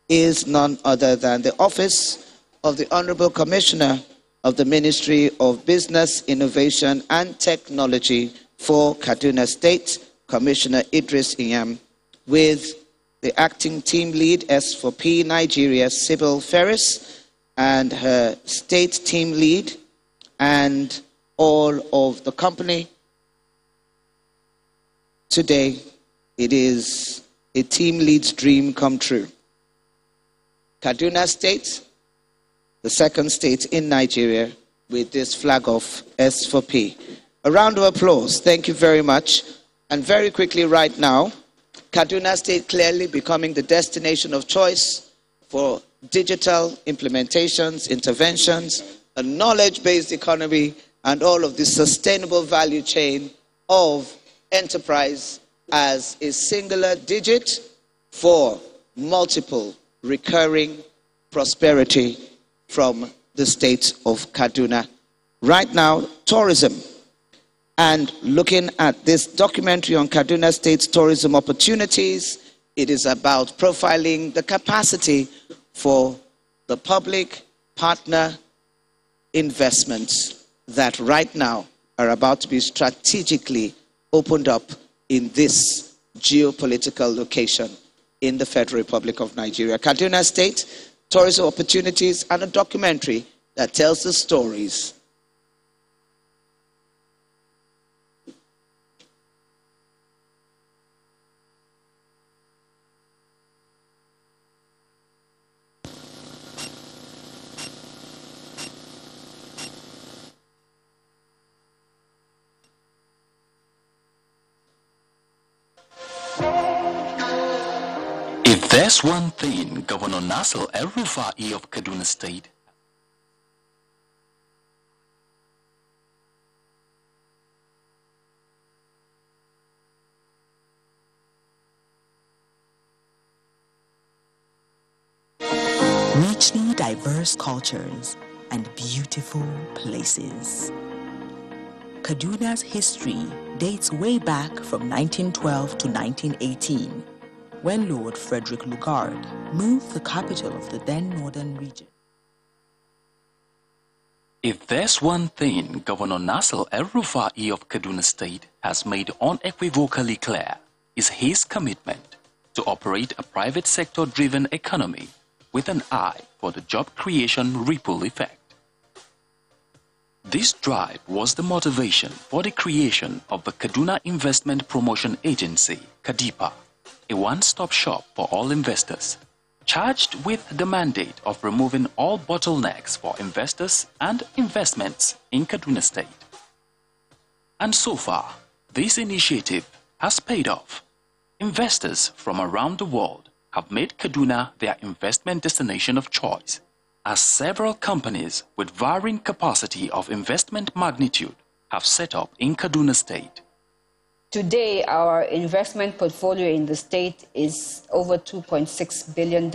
is none other than the Office of the Honorable Commissioner of the Ministry of Business, Innovation and Technology for Kaduna State, Commissioner Idris Nyam, with the acting team lead S4P Nigeria, Sybil Ferris, and her state team lead, and all of the company. Today, it is a team lead's dream come true. Kaduna State, the second state in Nigeria, with this flag of S4P. A round of applause. Thank you very much. And very quickly, right now, Kaduna State clearly becoming the destination of choice for digital implementations, interventions, a knowledge based economy, and all of the sustainable value chain of enterprise as a singular digit for multiple recurring prosperity from the state of Kaduna. Right now, tourism. And looking at this documentary on Kaduna State's tourism opportunities, it is about profiling the capacity for the public partner investments that right now are about to be strategically opened up in this geopolitical location in the Federal Republic of Nigeria. Kaduna State, tourism opportunities, and a documentary that tells the stories There's one thing Governor Nasir El Rufai of Kaduna State Richly diverse cultures and beautiful places. Kaduna's history dates way back from 1912 to 1918 when Lord Frederick Lugard moved the capital of the then northern region. If there's one thing Governor Nasir El Rufai of Kaduna State has made unequivocally clear is his commitment to operate a private sector driven economy with an eye for the job creation ripple effect. This drive was the motivation for the creation of the Kaduna Investment Promotion Agency, KADIPA, a one-stop shop for all investors, charged with the mandate of removing all bottlenecks for investors and investments in Kaduna State. And so far, this initiative has paid off. Investors from around the world have made Kaduna their investment destination of choice, as several companies with varying capacity of investment magnitude have set up in Kaduna State. Today, our investment portfolio in the state is over $2.6 billion,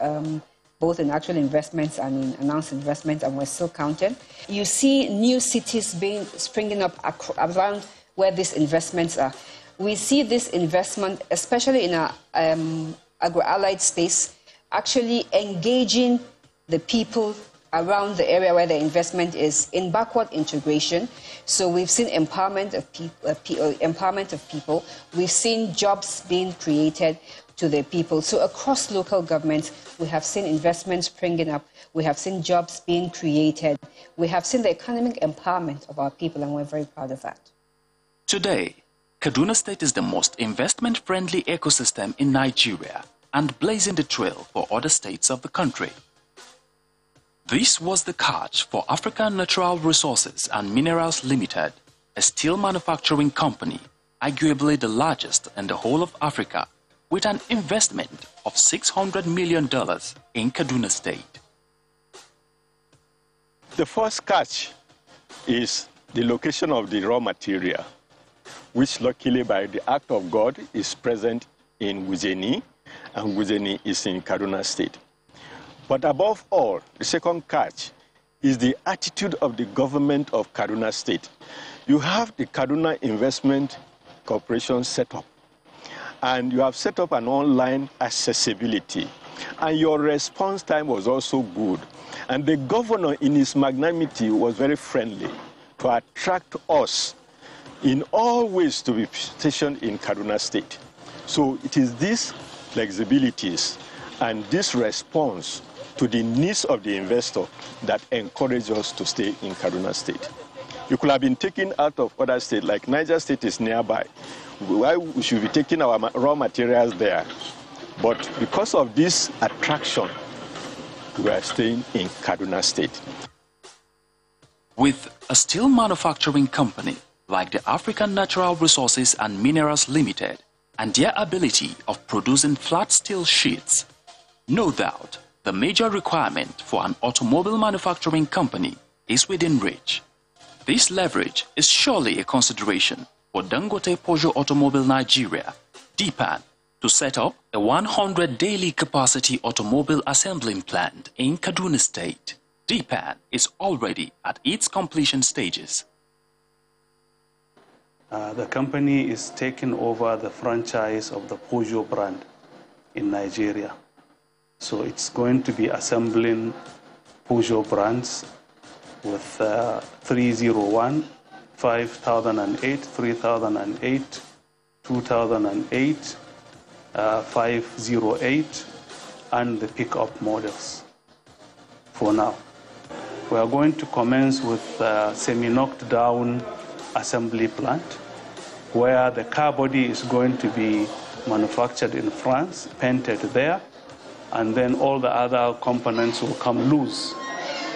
um, both in actual investments and in announced investments, and we're still counting. You see new cities being springing up around where these investments are. We see this investment, especially in our um, agro-allied space, actually engaging the people around the area where the investment is in backward integration. So we've seen empowerment of, uh, uh, empowerment of people. We've seen jobs being created to the people. So across local governments, we have seen investments springing up. We have seen jobs being created. We have seen the economic empowerment of our people, and we're very proud of that. Today, Kaduna State is the most investment-friendly ecosystem in Nigeria and blazing the trail for other states of the country. This was the catch for African Natural Resources and Minerals Limited, a steel manufacturing company, arguably the largest in the whole of Africa, with an investment of $600 million in Kaduna State. The first catch is the location of the raw material, which luckily by the act of God is present in Wuzeni, and Wuzeni is in Kaduna State. But above all, the second catch is the attitude of the government of Kaduna State. You have the Kaduna Investment Corporation set up, and you have set up an online accessibility, and your response time was also good. And the governor, in his magnanimity, was very friendly to attract us in all ways to be stationed in Kaduna State. So it is these flexibilities and this response to the needs of the investor that encourage us to stay in Kaduna State. You could have been taken out of other states, like Niger State is nearby. Why we should be taking our raw materials there? But because of this attraction, we are staying in Kaduna State. With a steel manufacturing company like the African Natural Resources and Minerals Limited and their ability of producing flat steel sheets, no doubt the major requirement for an automobile manufacturing company is within reach. This leverage is surely a consideration for Dangote Peugeot Automobile Nigeria, DPAN, to set up a 100 daily capacity automobile assembling plant in Kaduna State. DPAN is already at its completion stages. Uh, the company is taking over the franchise of the Peugeot brand in Nigeria. So it's going to be assembling Peugeot brands with uh, 301, 5008, 3008, 2008, uh, 508, and the pickup models for now. We are going to commence with a semi-knocked down assembly plant where the car body is going to be manufactured in France, painted there, and then all the other components will come loose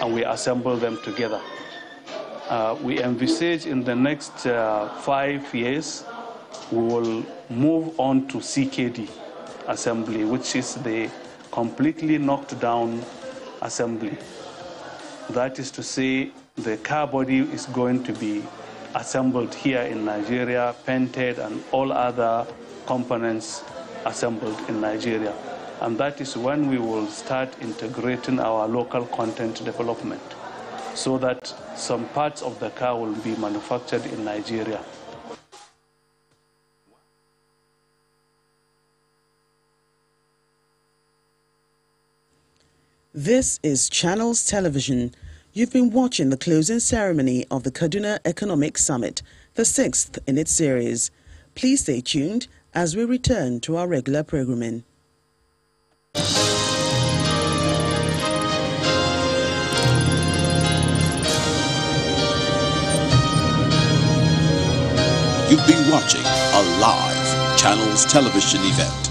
and we assemble them together. Uh, we envisage in the next uh, five years we will move on to CKD assembly, which is the completely knocked down assembly. That is to say, the car body is going to be assembled here in Nigeria, painted, and all other components assembled in Nigeria. And that is when we will start integrating our local content development so that some parts of the car will be manufactured in Nigeria. This is Channels Television. You've been watching the closing ceremony of the Kaduna Economic Summit, the sixth in its series. Please stay tuned as we return to our regular programming. You've been watching a live Channels television event.